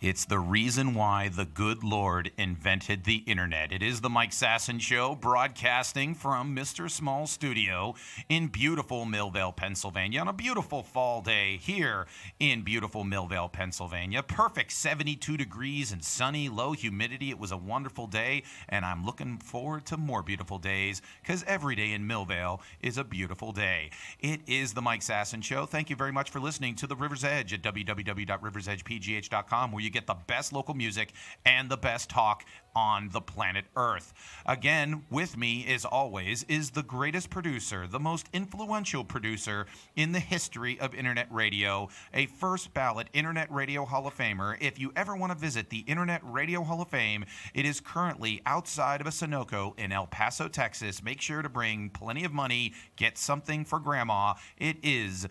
It's the reason why the good Lord invented the internet. It is the Mike Sasson Show, broadcasting from Mr. Small Studio in beautiful Millvale, Pennsylvania, on a beautiful fall day here in beautiful Millvale, Pennsylvania. Perfect 72 degrees and sunny, low humidity. It was a wonderful day, and I'm looking forward to more beautiful days because every day in Millvale is a beautiful day. It is the Mike Sasson Show. Thank you very much for listening to the River's Edge at www.riversedgepgh.com, where you get the best local music and the best talk on the planet Earth. Again, with me, as always, is the greatest producer, the most influential producer in the history of Internet radio, a first ballot Internet Radio Hall of Famer. If you ever want to visit the Internet Radio Hall of Fame, it is currently outside of a Sunoco in El Paso, Texas. Make sure to bring plenty of money, get something for grandma. It is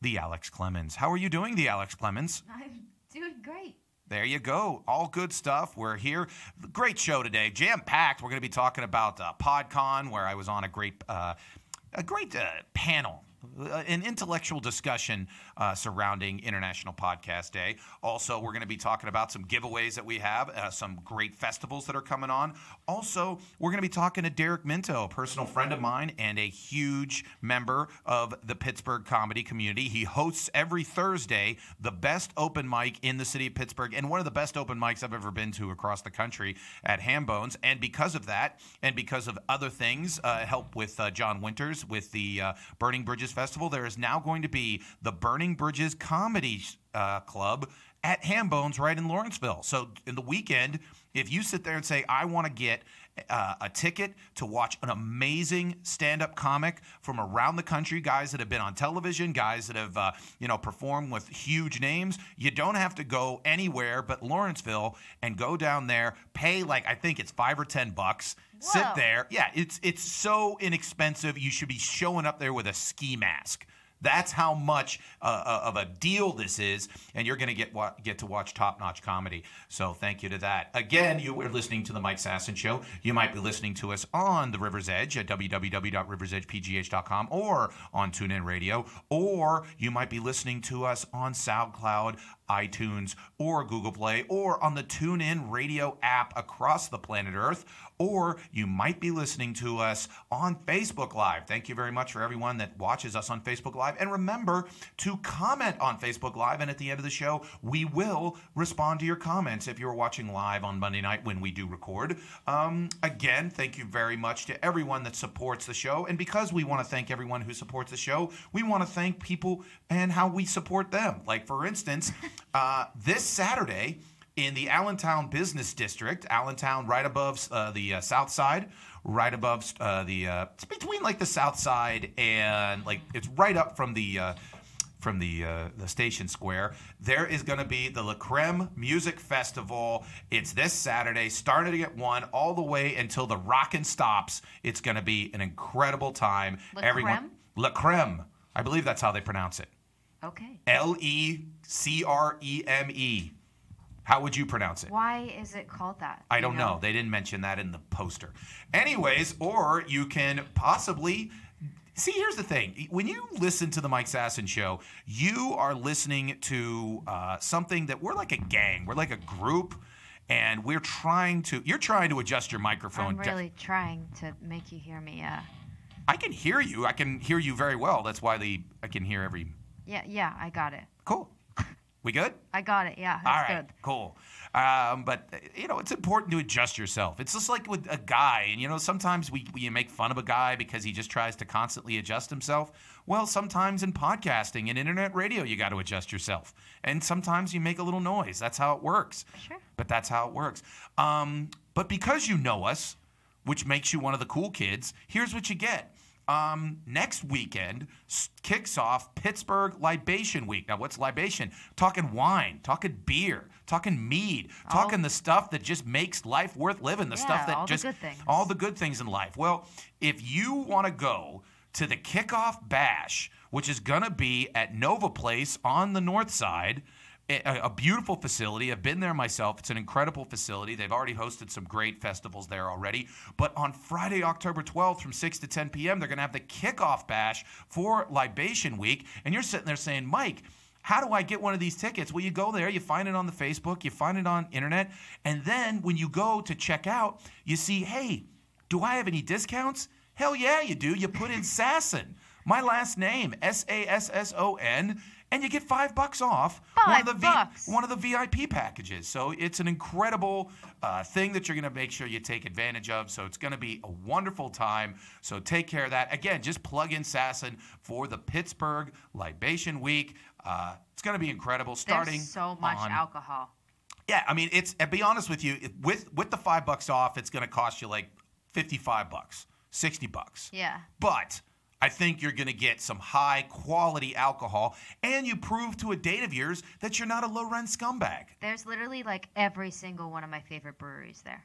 the Alex Clemens. How are you doing, the Alex Clemens? I'm doing great. There you go. All good stuff. We're here. Great show today. Jam packed. We're going to be talking about uh, PodCon, where I was on a great, uh, a great uh, panel. Uh, An intellectual discussion uh, surrounding International Podcast Day. Also, we're going to be talking about some giveaways that we have, uh, some great festivals that are coming on. Also, we're going to be talking to Derek Minto, a personal friend of mine and a huge member of the Pittsburgh comedy community. He hosts every Thursday the best open mic in the city of Pittsburgh and one of the best open mics I've ever been to across the country at Hambones. And because of that, and because of other things, uh, help with uh, John Winters with the uh, Burning Bridges Festival, there is now going to be the Burning Bridges Comedy uh, Club at Hambones right in Lawrenceville. So in the weekend, if you sit there and say, I want to get uh, a ticket to watch an amazing stand-up comic from around the country, guys that have been on television, guys that have uh, you know performed with huge names, you don't have to go anywhere but Lawrenceville and go down there, pay like I think it's five or ten bucks, sit there. Yeah, it's it's so inexpensive. You should be showing up there with a ski mask. That's how much uh, uh, of a deal this is, and you're going to get wa- get to watch top notch comedy. So thank you to that. Again, you were listening to the Mike Sasson Show. You might be listening to us on the River's Edge at www.riversedgepgh.com or on TuneIn Radio, or you might be listening to us on SoundCloud, iTunes, or Google Play, or on the TuneIn Radio app across the planet Earth, or you might be listening to us on Facebook Live. Thank you very much for everyone that watches us on Facebook Live. And remember to comment on Facebook Live, and at the end of the show, we will respond to your comments if you're watching live on Monday night when we do record. Um, again, thank you very much to everyone that supports the show. And because we want to thank everyone who supports the show, we want to thank people and how we support them. Like, for instance, uh, this Saturday, in the Allentown Business District, Allentown, right above uh, the uh, South Side, right above uh, the, uh, it's between like the South Side and like it's right up from the. Uh, from the uh, the station square, there is going to be the La Creme Music Festival. It's this Saturday, starting at one, all the way until the rockin' stops. It's going to be an incredible time. La Everyone, Creme? La Creme, I believe that's how they pronounce it. Okay. L E C R E M E. How would you pronounce it? Why is it called that? I Do don't you know. They didn't mention that in the poster. Anyways, or you can possibly see. Here's the thing: when you listen to the Mike Sasson show, you are listening to uh, something that we're like a gang. We're like a group, and we're trying to. You're trying to adjust your microphone. I'm really trying to make you hear me. Uh, I can hear you. I can hear you very well. That's why the I can hear every. yeah, yeah, I got it. Cool. We good? I got it. Yeah, All that's good. cool. Um, but you know, it's important to adjust yourself. It's just like with a guy, and you know, sometimes we we make fun of a guy because he just tries to constantly adjust himself. Well, sometimes in podcasting and internet radio, you got to adjust yourself, and sometimes you make a little noise. That's how it works. Sure. But that's how it works. Um, but because you know us, which makes you one of the cool kids, here's what you get. Um, next weekend kicks off Pittsburgh Libation Week. Now, what's libation? Talking wine, talking beer, talking mead, talking the stuff that just makes life worth living. The stuff that all the just good things. all the good things in life. Well, if you want to go to the kickoff bash, which is going to be at Nova Place on the north side, a, beautiful facility. I've been there myself. It's an incredible facility. They've already hosted some great festivals there already. But on Friday, October 12th from 6 to 10 p.m., they're going to have the kickoff bash for Libation Week. And you're sitting there saying, Mike, How do I get one of these tickets? Well, you go there, you find it on the Facebook, you find it on internet, and then when you go to check out, you see, hey, do I have any discounts? Hell yeah, you do. You put in Sasson, my last name, S A S S O N, and you get five bucks off one of the bucks. one of the VIP packages. So it's an incredible uh, thing that you're going to make sure you take advantage of. So it's going to be a wonderful time. So take care of that. Again, just plug in Sasson for the Pittsburgh Libation Week. Uh, it's going to be incredible. Starting There's so much on- alcohol. yeah, I mean, it's. And be honest with you, with with the five bucks off, it's going to cost you like fifty five bucks, sixty bucks. Yeah. But I think you're going to get some high quality alcohol, and you prove to a date of yours that you're not a low rent scumbag. There's literally like every single one of my favorite breweries there.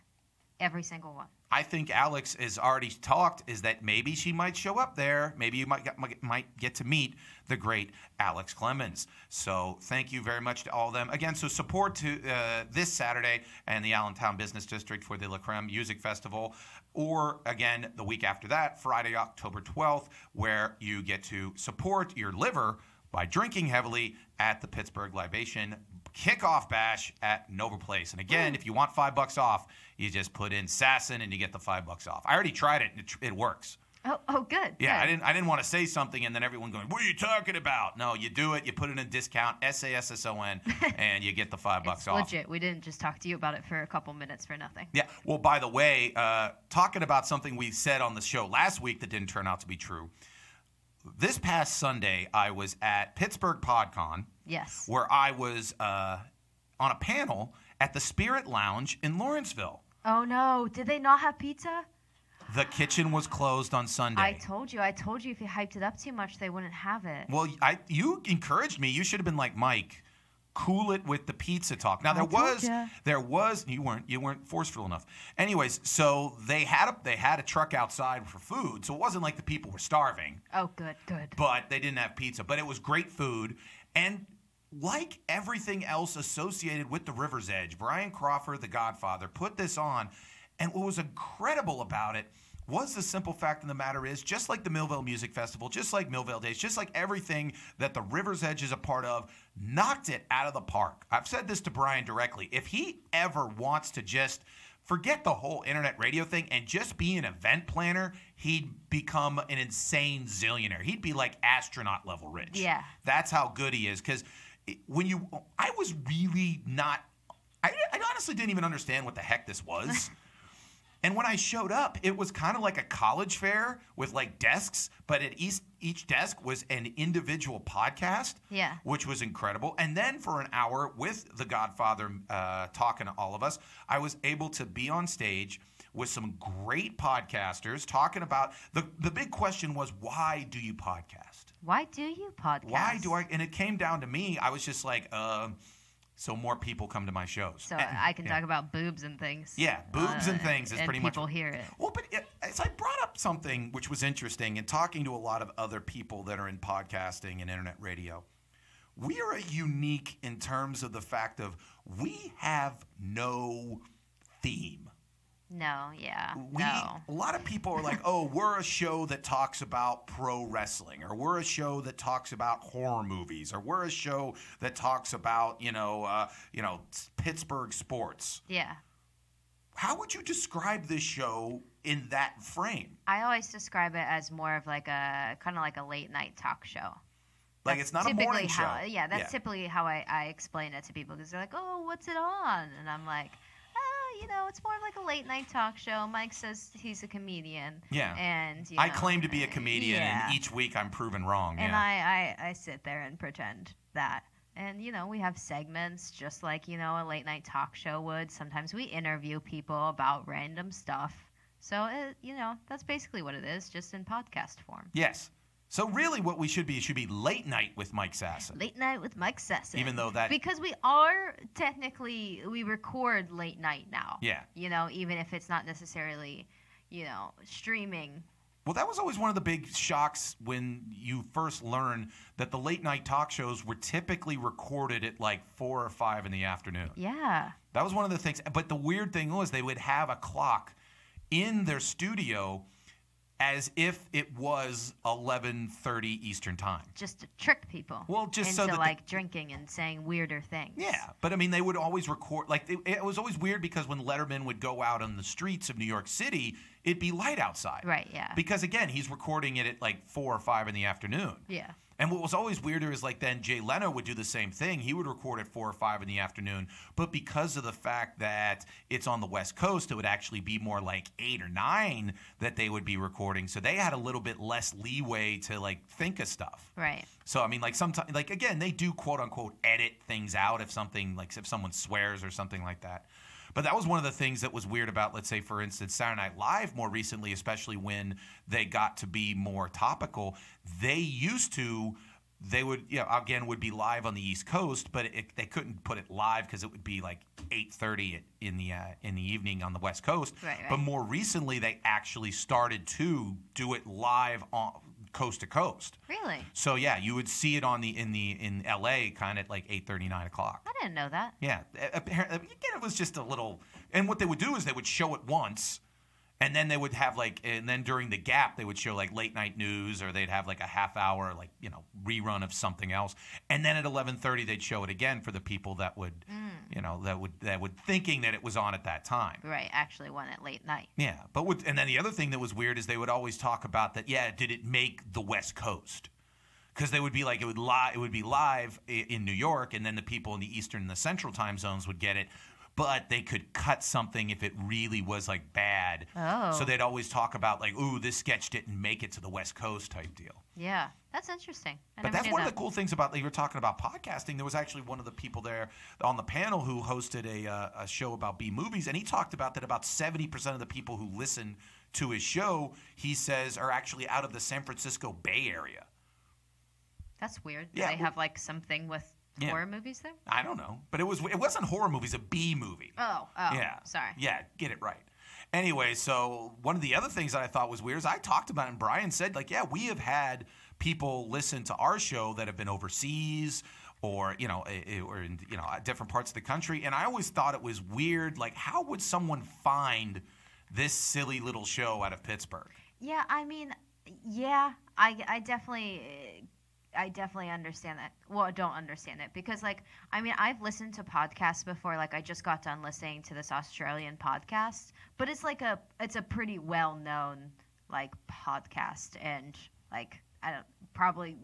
Every single one. I think Alex has already talked is that maybe she might show up there. Maybe you might get, might- get to meet the great Alex Clemens. So thank you very much to all of them. Again, so support to uh, this Saturday and the Allentown Business District for the La Creme Music Festival. Or again, the week after that, Friday, October 12th, where you get to support your liver by drinking heavily at the Pittsburgh Libation kickoff bash at Nova Place. And again, hmm. if you want five bucks off, you just put in Sasson and you get the five bucks off. I already tried it; it, it works. Oh, oh, good. Yeah, I didn't. I didn't want to say something and then everyone going, "What are you talking about?" No, you do it. You put it in a discount, S A S S O N, and you get the five bucks off. legit. We didn't just talk to you about it for a couple minutes for nothing. Yeah. Well, by the way, uh, talking about something we said on the show last week that didn't turn out to be true. This past Sunday, I was at Pittsburgh PodCon, Yes. where I was uh, on a panel at the Spirit Lounge in Lawrenceville. Oh no! Did they not have pizza? The kitchen was closed on Sunday. I told you. I told you if you hyped it up too much, they wouldn't have it. Well, I you encouraged me. You should have been like Mike. Cool it with the pizza talk. Now there I was ya. there was you weren't you weren't forceful enough. Anyways, so they had a they had a truck outside for food, so it wasn't like the people were starving, Oh, good, good. but they didn't have pizza. But it was great food, and like everything else associated with the River's Edge, Brian Crawford, the Godfather, put this on, and what was incredible about it was the simple fact of the matter is just like the Millvale Music Festival, just like Millvale Days, just like everything that the River's Edge is a part of, knocked it out of the park. I've said this to Brian directly. If he ever wants to just forget the whole internet radio thing and just be an event planner, he'd become an insane zillionaire. He'd be like astronaut level rich. Yeah. That's how good he is. Because when you, I was really not, I, I honestly didn't even understand what the heck this was. And when I showed up, it was kind of like a college fair with like desks, but at each, each desk was an individual podcast. Yeah. Which was incredible. And then for an hour with The Godfather uh, talking to all of us, I was able to be on stage with some great podcasters talking about the, the big question was, why do you podcast? Why do you podcast? Why do I? And it came down to me. I was just like, uh, so more people come to my shows. So And- I can yeah. talk about boobs and things. Yeah, boobs and uh, things is and pretty much- people hear it. Well, but it, as I brought up something which was interesting in talking to a lot of other people that are in podcasting and internet radio, we are unique in terms of the fact of we have no theme. No, yeah, We, no. A lot of people are like, oh, we're a show that talks about pro wrestling, or we're a show that talks about horror movies, or we're a show that talks about, you know, uh, you know, Pittsburgh sports. Yeah. How would you describe this show in that frame? I always describe it as more of like a kind of like a late night talk show. Like That's it's not a morning how, show. Yeah, that's typically how I, I explain it to people because they're like, "Oh, what's it on?" And I'm like, "Ah, you know, it's more of like a late night talk show." Mike says he's a comedian. Yeah. And you I claim to be a uh, comedian, yeah. and each week I'm proven wrong. And yeah. I, I, I sit there and pretend that. And, you know, we have segments just like, you know, a late night talk show would. Sometimes we interview people about random stuff. So, it, you know, that's basically what it is, just in podcast form. yes. So really, what we should be should be late night with Mike Sasson. Late night with Mike Sasson. Even though that- Because we are technically, we record late night now. Yeah. You know, even if it's not necessarily, you know, streaming. Well, that was always one of the big shocks when you first learn that the late night talk shows were typically recorded at like four or five in the afternoon. Yeah. That was one of the things. But the weird thing was they would have a clock in their studio as if it was 11:30 Eastern Time. Just to trick people. Well, just into so that like drinking and saying weirder things. Yeah, but I mean, they would always record. Like, it, it was always weird because when Letterman would go out on the streets of New York City, it'd be light outside. Right. Yeah. Because again, he's recording it at like four or five in the afternoon. yeah. And what was always weirder is like then Jay Leno would do the same thing. He would record at four or five in the afternoon, but because of the fact that it's on the West Coast, it would actually be more like eight or nine that they would be recording. So they had a little bit less leeway to like think of stuff. Right. So I mean, like sometimes, like again, they do quote unquote edit things out if something like if someone swears or something like that. But that was one of the things that was weird about, let's say, for instance, Saturday Night Live more recently, especially when they got to be more topical. They used to. They would, you know, again, would be live on the East Coast, but it, they couldn't put it live because it would be like eight thirty in the uh, in the evening on the West Coast. Right, right. But more recently, they actually started to do it live on coast to coast. Really? So yeah, you would see it on the in the in L.A. kind of like eight thirty nine o'clock. I didn't know that. Yeah, apparently again it was just a little. And what they would do is they would show it once, and then they would have like, and then during the gap they would show like late night news, or they'd have like a half hour like you know rerun of something else, and then at eleven thirty they'd show it again for the people that would, mm. you know, that would that would thinking that it was on at that time. Right. Actually, one at late night. Yeah, but with, and then the other thing that was weird is they would always talk about that. Yeah, did it make the West Coast? Because they would be like it would live. It would be live in New York, and then the people in the Eastern and the Central time zones would get it. But they could cut something if it really was like bad. Oh. So they'd always talk about like, "Ooh, this sketch didn't make it to the West Coast" type deal. Yeah. That's interesting. I But that's one that. of the cool things about you were talking about podcasting. There was actually one of the people there on the panel who hosted a, uh, a show about B movies, and he talked about that about seventy percent of the people who listen to his show, he says, are actually out of the San Francisco Bay Area. That's weird. Yeah, they well- have like something with Yeah. horror movies there? I don't know, but it was it wasn't horror movies, a B movie. Oh. Oh. yeah. Sorry. Yeah, get it right. Anyway, so one of the other things that I thought was weird is I talked about it and Brian said, like, yeah, we have had people listen to our show that have been overseas or, you know, eh, eh, or in, you know, different parts of the country. And I always thought it was weird. Like, how would someone find this silly little show out of Pittsburgh? Yeah, I mean, yeah, I, I definitely, I definitely understand that. Well, I don't understand it because, like, I mean, I've listened to podcasts before. Like, I just got done listening to this Australian podcast, but it's like a, it's a pretty well known like podcast, and like, I don't probably,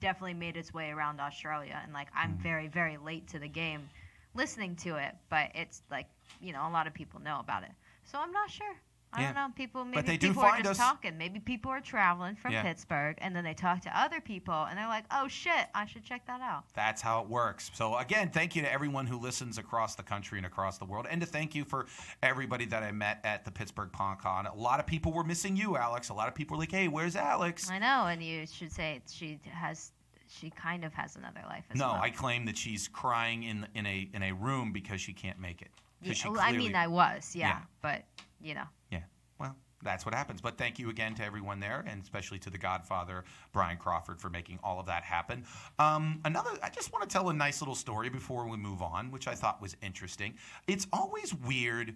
definitely made its way around Australia, and like, I'm mm. very, very late to the game listening to it, but it's like, you know, a lot of people know about it, so I'm not sure. I Yeah. don't know. People maybe they do people are just us- talking. Maybe people are traveling from Yeah. Pittsburgh, and then they talk to other people, and they're like, "Oh shit, I should check that out." That's how it works. So again, thank you to everyone who listens across the country and across the world, and to thank you for everybody that I met at the Pittsburgh PodCon. A lot of people were missing you, Alex. A lot of people were like, "Hey, where's Alex?" I know, and you should say she has, she kind of has another life as No, well. I claim that she's crying in in a in a room because she can't make it. Yeah, well, I mean, I was, yeah, Yeah. but you know, Yeah. Well, that's what happens. But thank you again to everyone there, and especially to the Godfather, Brian Crawford, for making all of that happen. Um, another, I just want to tell a nice little story before we move on, which I thought was interesting. It's always weird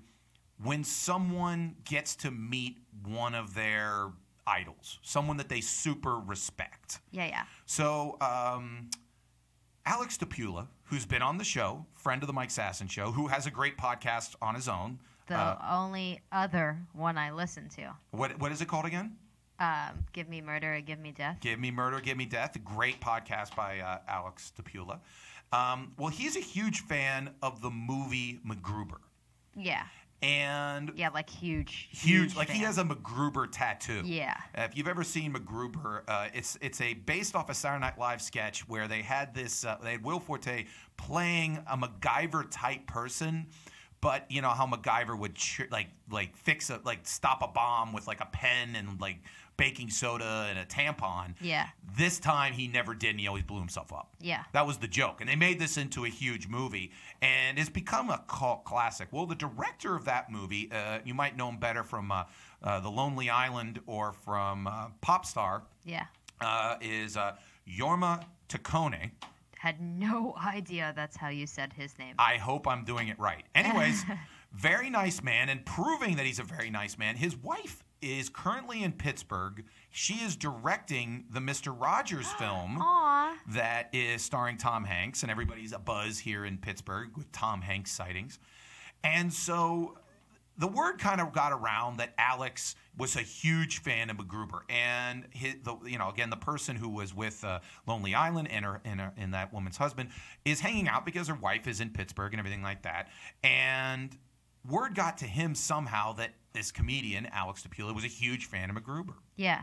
when someone gets to meet one of their idols, someone that they super respect. yeah, yeah, So, um, Alex DePula, who's been on the show, friend of the Mike Sasson show, who has a great podcast on his own. The Uh, only other one I listen to. what what is it called again? Um, give me murder, or give me death. Give Me Murder, Give Me Death, a great podcast by uh, Alex DePula. Um, well, he's a huge fan of the movie MacGruber. Yeah, And yeah, like huge, huge, like he has a MacGruber tattoo. Yeah. Uh, if you've ever seen MacGruber, uh, it's it's a based off a Saturday Night Live sketch where they had this uh, they had Will Forte playing a MacGyver type person, but you know how MacGyver would ch- like like fix a like stop a bomb with like a pen and like baking soda and a tampon. Yeah. This time he never did, and he always blew himself up. Yeah. That was the joke. And they made this into a huge movie, and it's become a cult classic. Well, the director of that movie, uh, you might know him better from uh, uh, The Lonely Island or from uh, Popstar, Yeah. uh, is uh, Jorma Taccone. Had no idea that's how you said his name. I hope I'm doing it right. Anyways, very nice man, and proving that he's a very nice man. His wife is currently in Pittsburgh. She is directing the Mr. Rogers film that is starring Tom Hanks, and everybody's a buzz here in Pittsburgh with Tom Hanks sightings. And so the word kind of got around that Alex was a huge fan of MacGruber, and his, the, you know, again, the person who was with uh, Lonely Island and her, and, her, and that woman's husband is hanging out because her wife is in Pittsburgh and everything like that. And word got to him somehow that this comedian Alex DePula was a huge fan of MacGruber. Yeah.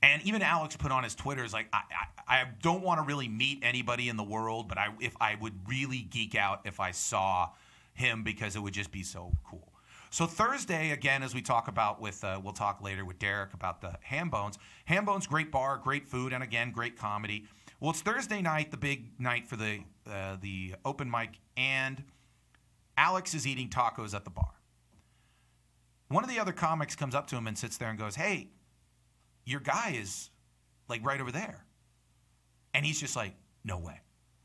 And even Alex put on his Twitter is like, I, I, I don't want to really meet anybody in the world, but I if I would really geek out if I saw him because it would just be so cool. So Thursday again, as we talk about with, uh, we'll talk later with Derek about the Ham Bones. Ham Bones, great bar, great food, and again, great comedy. Well, it's Thursday night, the big night for the uh, the open mic, and Alex is eating tacos at the bar. One of the other comics comes up to him and sits there and goes, "Hey, your guy is like right over there. And he's just like, no way.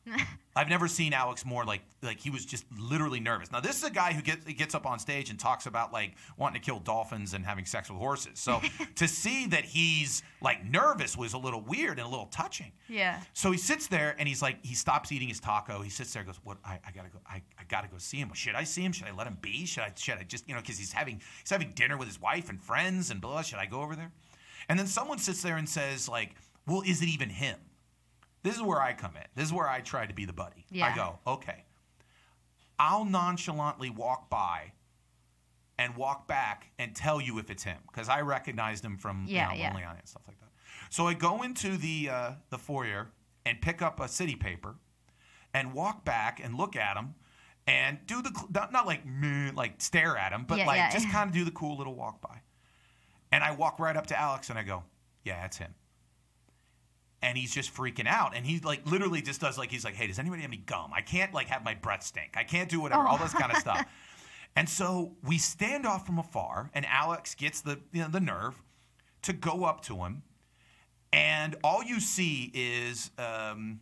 I've never seen Alex more like like he was just literally nervous. Now this is a guy who gets gets up on stage and talks about like wanting to kill dolphins and having sex with horses. So to see that he's like nervous was a little weird and a little touching. Yeah. So he sits there and he's like, he stops eating his taco. He sits there and goes, "What? I, I gotta go. I, I gotta go see him. Should I see him? Should I let him be? Should I? Should I just you know because he's having he's having dinner with his wife and friends and blah. Should I go over there?" And then someone sits there and says, "Like, well, is it even him?" This is where I come in. This is where I try to be the buddy. Yeah. I go, okay. I'll nonchalantly walk by and walk back and tell you if it's him because I recognized him from Yeah, you know, yeah. Lonely Island and stuff like that. So I go into the uh, the foyer and pick up a city paper and walk back and look at him and do the not, not like like stare at him, but Yeah, like just kind of do the cool little walk by. And I walk right up to Alex and I go, "Yeah, that's him." And he's just freaking out, and he like literally just does like he's like, "Hey, does anybody have any gum? I can't like have my breath stink. I can't do whatever, Oh. all this kind of stuff." And so we stand off from afar, and Alex gets the you know, the nerve to go up to him, and all you see is um,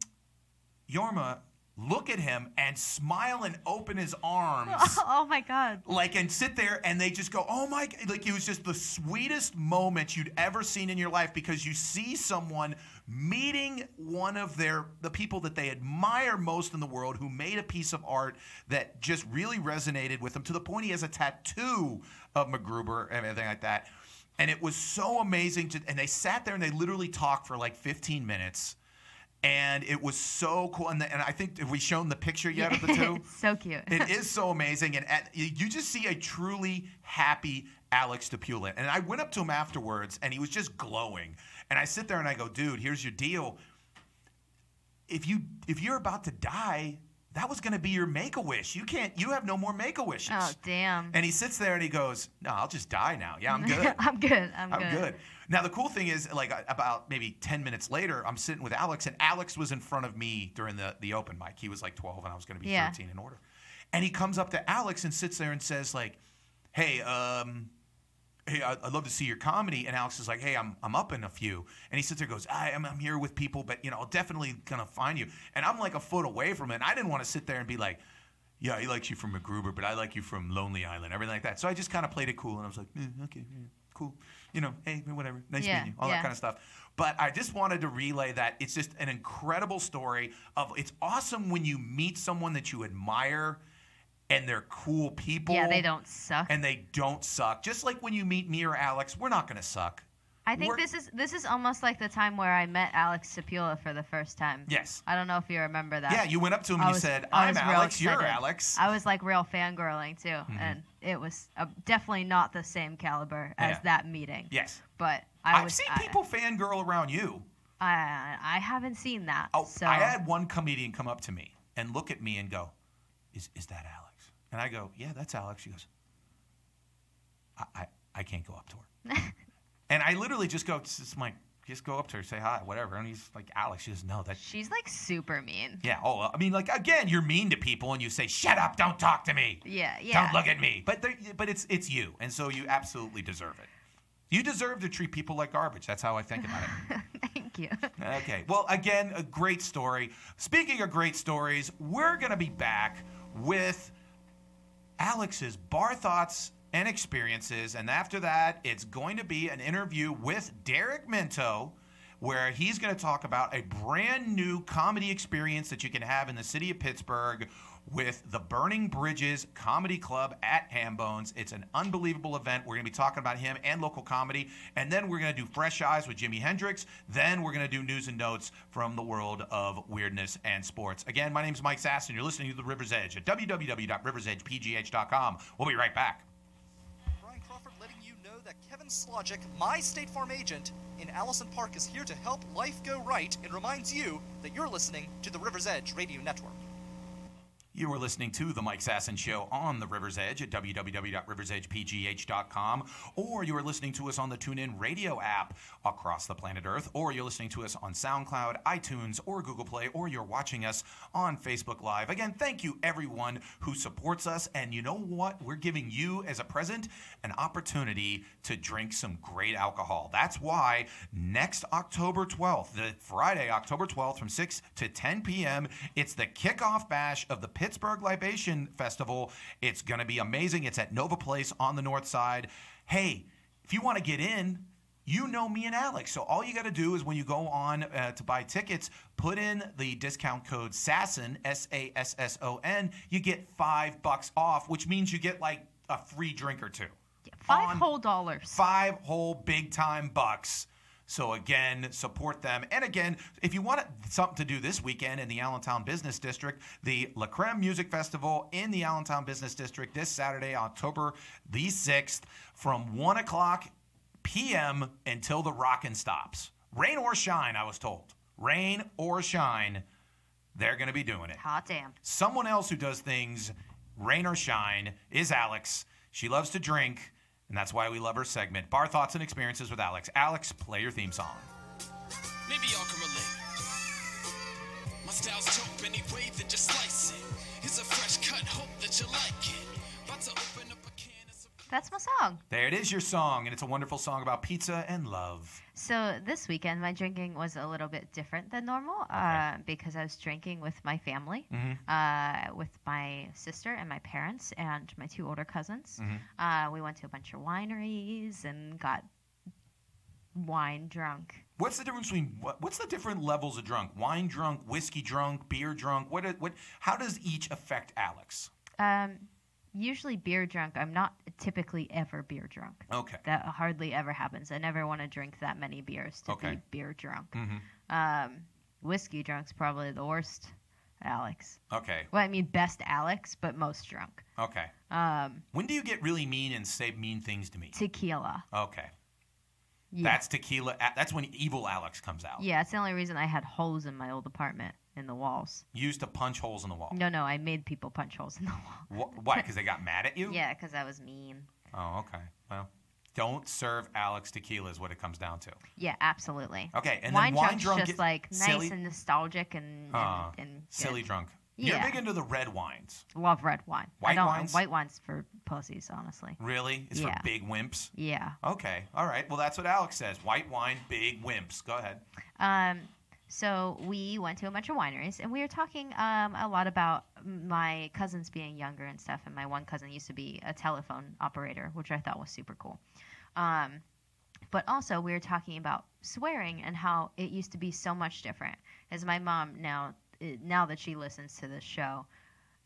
Jorma look at him and smile and open his arms oh my god. like and sit there and they just go oh my g-" like it was just the sweetest moment you'd ever seen in your life because you see someone meeting one of their the people that they admire most in the world who made a piece of art that just really resonated with them to the point he has a tattoo of MacGruber and everything like that and it was so amazing to and they sat there and they literally talked for like 15 minutes and it was so cool and, the, and I think have we shown the picture yet of the two so cute. it is so amazing, and at, you just see a truly happy Alex DePula. And I went up to him afterwards, and he was just glowing. And I sit there and I go, "Dude, here's your deal. If you if you're about to die, that was going to be your make a wish. You can't. You have no more make a wishes." oh damn. And he sits there and he goes, "No, I'll just die now. Yeah, I'm good." I'm good. I'm, I'm good. Now the cool thing is, like about maybe ten minutes later, I'm sitting with Alex, and Alex was in front of me during the the open mic. He was like 12, and I was going to be Yeah. 13 in order. And he comes up to Alex and sits there and says, like, "Hey, um, hey, I- I'd love to see your comedy." And Alex is like, "Hey, I'm I'm up in a few." And he sits there and goes, I, "I'm I'm here with people, but you know, I'll definitely gonna find you." And I'm like a foot away from it. And I didn't want to sit there and be like. Yeah, he likes you from MacGruber, but I like you from Lonely Island, everything like that. So I just kind of played it cool, and I was like, eh, okay, yeah, cool. You know, hey, whatever, nice Yeah, meeting you, all yeah. that kind of stuff. But I just wanted to relay that it's just an incredible story of it's awesome when you meet someone that you admire and they're cool people. Yeah, they don't suck. And they don't suck. Just like when you meet me or Alex, we're not going to suck. I think we're- this is this is almost like the time where I met Alex Sapula for the first time. Yes. I don't know if you remember that. Yeah, you went up to him I and you said, I'm Alex, you're. Alex. I was like real fangirling too, and it was uh, definitely not the same caliber as Yeah. that meeting. yes. But I I've was. seen I- people fangirl around you. I, I haven't seen that. Oh, so I had one comedian come up to me and look at me and go, "Is is that Alex?" And I go, "Yeah, that's Alex." She goes, "I I, I can't go up to her." and I literally just go, "It's just my just go up to her, say hi, whatever." And he's like, "Alex." She goes, "No, that." she's like super mean. Yeah. Oh, I mean, like again, you're mean to people, and you say, "Shut up! Don't talk to me. Yeah, yeah. Don't look at me." But but it's it's you, and so you absolutely deserve it. You deserve to treat people like garbage. That's how I think about it. Thank you. Okay. Well, again, a great story. Speaking of great stories, we're going to be back with Alex's bar thoughts and experiences. And after that, it's going to be an interview with Derek Minto, where he's going to talk about a brand new comedy experience that you can have in the city of Pittsburgh with the Burning Bridges Comedy Club at Hambones. It's an unbelievable event. We're going to be talking about him and local comedy. And then we're going to do Fresh Eyes with Jimi Hendrix. Then we're going to do news and notes from the world of weirdness and sports. Again, my name is Mike Sasson. You're listening to The River's Edge at www.riversedgepgh.com. We'll be right back. Brian Crawford letting you know that Kevin Slogic, my State Farm agent in Allison Park, is here to help life go right and reminds you that you're listening to the River's Edge Radio Network. You are listening to The Mike Sasson Show on the River's Edge at www.riversedgepgh.com, or you are listening to us on the TuneIn Radio app across the planet Earth, or you're listening to us on SoundCloud, iTunes, or Google Play, or you're watching us on Facebook Live. Again, thank you everyone who supports us. And you know what? We're giving you, as a present, an opportunity to drink some great alcohol. That's why next October 12th, the Friday, October 12th, from 6 to 10 p.m., it's the kickoff bash of the Pittsburgh Libation Festival. It's going to be amazing. It's at Nova Place on the north side. Hey, if you want to get in, you know me and Alex. So all you got to do is when you go on uh, to buy tickets, put in the discount code SASSON, S A S S O N. You get five bucks off, which means you get like a free drink or two. Five whole dollars. Five whole big time bucks. So again, support them. And again, if you want something to do this weekend in the Allentown Business District, the La Creme Music Festival in the Allentown Business District this Saturday, October the 6th, from 1 o'clock p.m. until the rockin' stops. Rain or shine, I was told. Rain or shine, they're going to be doing it. Hot damn. Someone else who does things, rain or shine, is Alex. She loves to drink, and that's why we love her segment. Bar thoughts and experiences with Alex. Alex, play your theme song. Maybe y'all can relate. My style's dope slice it. It's a fresh cut, hope that you like it. About to open up That's my song. There it is, your song, and it's a wonderful song about pizza and love. So this weekend, my drinking was a little bit different than normal uh, because I was drinking with my family, uh, with my sister and my parents and my two older cousins. Uh, we went to a bunch of wineries and got wine drunk. What's the difference between what, what's the different levels of drunk? Wine drunk, whiskey drunk, beer drunk. What what? How does each affect Alex? Um, usually beer drunk. I'm not typically ever beer drunk. Okay. That hardly ever happens. I never want to drink that many beers to Okay. be beer drunk. Mhm. Um, whiskey drunk's probably the worst, Alex. Okay. Well, I mean, best Alex, but most drunk. Okay. Um, When do you get really mean and say mean things to me? tequila. Okay. Yeah. That's tequila. That's when evil Alex comes out. yeah, it's the only reason I had holes in my old apartment in the walls. Used to punch holes in the wall. No, no, I made people punch holes in the wall. Wh- Why? Because they got mad at you? Yeah, because I was mean. Oh, okay. Well, don't serve Alex tequila is what it comes down to. Yeah, absolutely. Okay, and wine then wine drunk's drunk just get like nice silly- and nostalgic and and, Uh, and silly drunk. You're Yeah. big into the red wines. Love red wine. White I don't. wines? White wine's for pussies, honestly. Really? It's Yeah. for big wimps. Yeah. Okay. All right. Well, that's what Alex says. White wine, big wimps. Go ahead. Um, so we went to a bunch of wineries, and we were talking um, a lot about my cousins being younger and stuff. And my one cousin used to be a telephone operator, which I thought was super cool. Um, but also, we were talking about swearing and how it used to be so much different. As my mom now, eh, now that she listens to this show,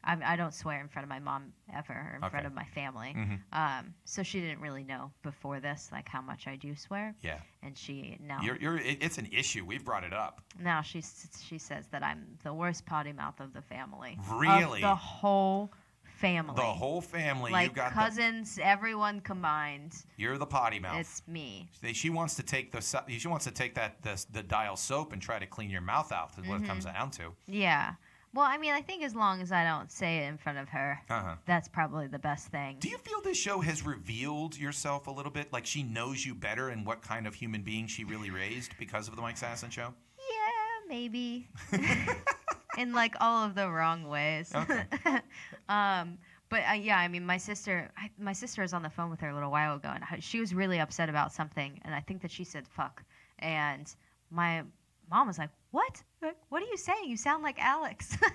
I, I don't swear in front of my mom ever or in Okay. front of my family. Mhm. Um, so she didn't really know before this like how much I do swear, Yeah. and she now You're, you're, it- it's an issue. We've brought it up. now she she says that I'm the worst potty mouth of the family. Of Really? the whole family. The whole family. like got the, cousins, everyone combined. You're the potty mouth. It's me. They- she wants to take the she wants to take that the, the dial soap and try to clean your mouth out. Is what it Mm-hmm. comes down to. Yeah. Well, I mean, I think as long as I don't say it in front of her, Uh-huh. that's probably the best thing. Do you feel this show has revealed yourself a little bit? Like she knows you better and what kind of human being she really raised because of the Mike Sasson show? Yeah, maybe. in like all of the wrong ways. Okay. um, but uh, yeah, I mean, my sister, I, my sister was on the phone with her a little while ago, and she was really upset about something, and I think that she said "fuck," and my mom was like, "What? What are you saying? You sound like Alex."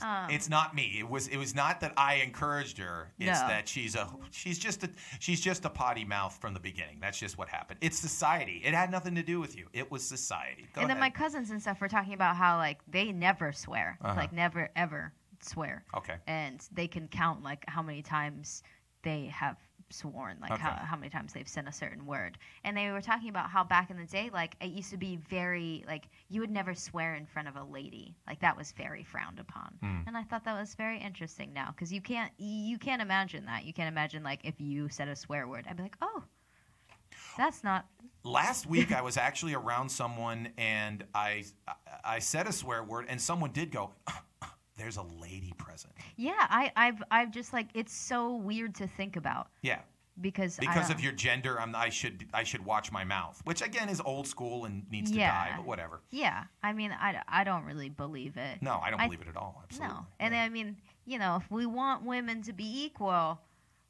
Um, It's not me. It was it was not that I encouraged her. It's No. that she's a she's just a she's just a potty mouth from the beginning. That's just what happened. It's society. It had nothing to do with you. It was society. Go and then my cousins and stuff were talking about how like they never swear, Uh-huh. like never ever swear, okay. and they can count like how many times they have sworn, like how, Okay. how many times they've said a certain word. And they were talking about how back in the day, like it used to be very like you would never swear in front of a lady, like that was very frowned upon. Hmm. And I thought that was very interesting now because you can't you can't imagine that. You can't imagine like if you said a swear word, I'd be like, oh, that's not Last week I was actually around someone and I, I said a swear word and someone did go. There's a lady present. Yeah, I, I've, I've just like it's so weird to think about Yeah. because Because of your gender, I'm, I should I should watch my mouth, which again is old school and needs to die. But whatever. Yeah, I mean, I, I don't really believe it. No, I don't I- believe it at all. Absolutely. No, and Yeah. I mean, you know, if we want women to be equal,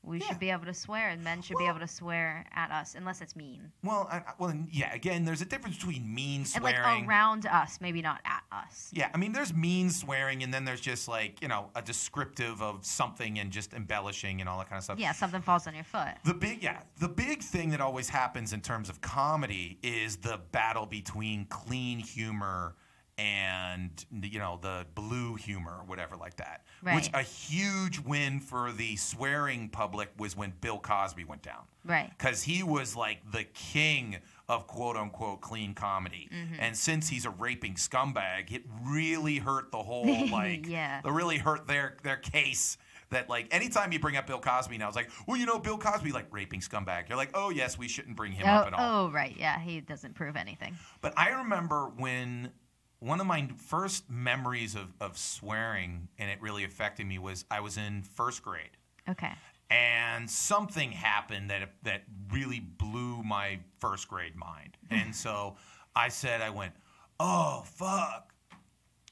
we Yeah. should be able to swear, and men should be able to swear at us, unless it's mean Well, I, I- well, yeah. Again, there's a difference between mean swearing and like around us, maybe not at us. yeah, I mean, there's mean swearing, and then there's just like you know a descriptive of something and just embellishing and all that kind of stuff. Yeah, something falls on your foot. The big yeah, the big thing that always happens in terms of comedy is the battle between clean humor and you know the blue humor or whatever like that. Which a huge win for the swearing public was when Bill Cosby went down. Right. Because he was like the king of quote unquote clean comedy. Mm-hmm. And since he's a raping scumbag, it really hurt the whole like Yeah. it really hurt their their case. That like anytime you bring up Bill Cosby now, it's like, well, you know, Bill Cosby like raping scumbag. You're like, oh yes, we shouldn't bring him up Oh, at all. oh, right. Yeah, he doesn't prove anything. But I remember when one of my first memories of, of swearing and it really affected me was I was in first grade Okay. and something happened that that really blew my first grade mind. And so I said, I went, oh fuck,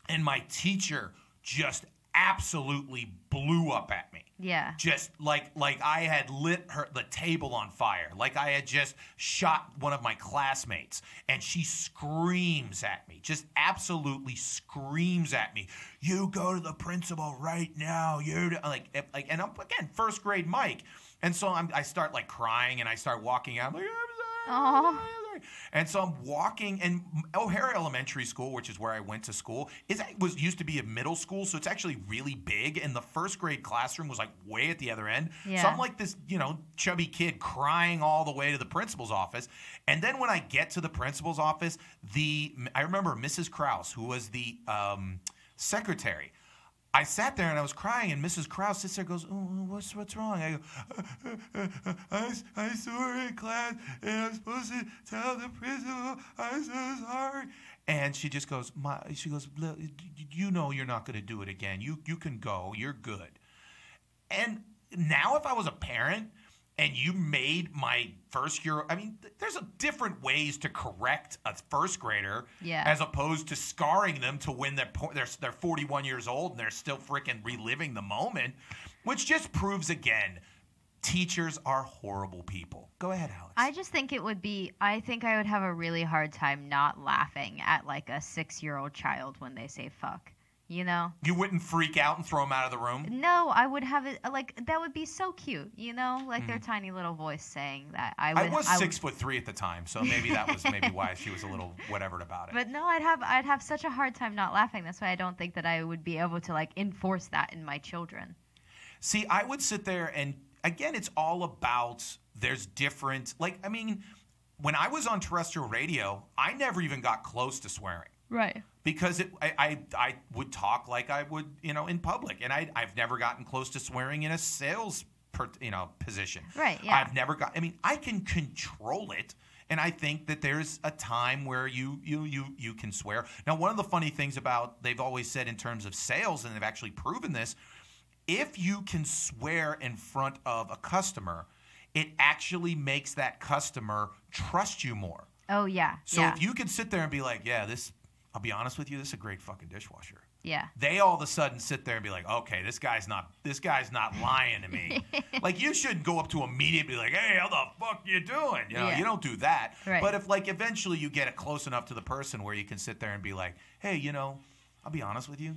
and my teacher just absolutely blew up at me. Yeah. Just like like I had lit her the table on fire, like I had just shot one of my classmates, and she screams at me, just absolutely screams at me. You go to the principal right now. You like like, and I'm again first grade Mike, and so I'm, I start like crying, and I start walking out. I'm like, I'm sorry. Aw. sorry, I'm sorry." And so I'm walking, and O'Hara Elementary School, which is where I went to school, is was used to be a middle school, so it's actually really big. And the first grade classroom was like way at the other end. So I'm like this, you know, chubby kid crying all the way to the principal's office. And then when I get to the principal's office, the I remember Mrs. Kraus, who was the um, secretary. I sat there and I was crying, and Mrs. Kraus sits there and goes, oh, oh, what's, what's wrong? I go, I, I swore in class, and I'm supposed to tell the principal I'm so sorry. And she just goes, My, she goes, you know you're not going to do it again. You, you can go. You're good. And now, if I was a parent and you made my first year, I mean, th- there's a different ways to correct a first grader Yeah. as opposed to scarring them to when they're, po- they're, they're 41 years old and they're still freaking reliving the moment, which just proves again teachers are horrible people. Go ahead, Alex. I just think it would be. I think I would have a really hard time not laughing at like a six-year-old child when they say "fuck." You know? you wouldn't freak out and throw them out of the room? No, I would have it like that. Would be so cute. You know, like their hmm. tiny little voice saying that. I would. I was would- six foot three at the time, so maybe that was maybe why she was a little whatever about it. But no, I'd have I'd have such a hard time not laughing. That's why I don't think that I would be able to like enforce that in my children. See, I would sit there and again, it's all about there's different. Like, I mean, when I was on terrestrial radio, I never even got close to swearing Right. because it, I, I I would talk like I would, you know, in public, and I I've never gotten close to swearing in a sales, per, you know, position. Right, yeah. I've never got. I mean, I can control it. And I think that there's a time where you you you you can swear. Now, one of the funny things about they've always said in terms of sales, and they've actually proven this, if you can swear in front of a customer, it actually makes that customer trust you more. Oh yeah. So yeah. if you can sit there and be like, yeah, this, I'll be honest with you, this is a great fucking dishwasher. yeah. They all of a sudden sit there and be like, okay, this guy's not, this guy's not lying to me. like you shouldn't go up to a media and be like, hey, how the fuck you doing? You know, Yeah. you don't do that. Right. But if like eventually you get it close enough to the person where you can sit there and be like, hey, you know, I'll be honest with you,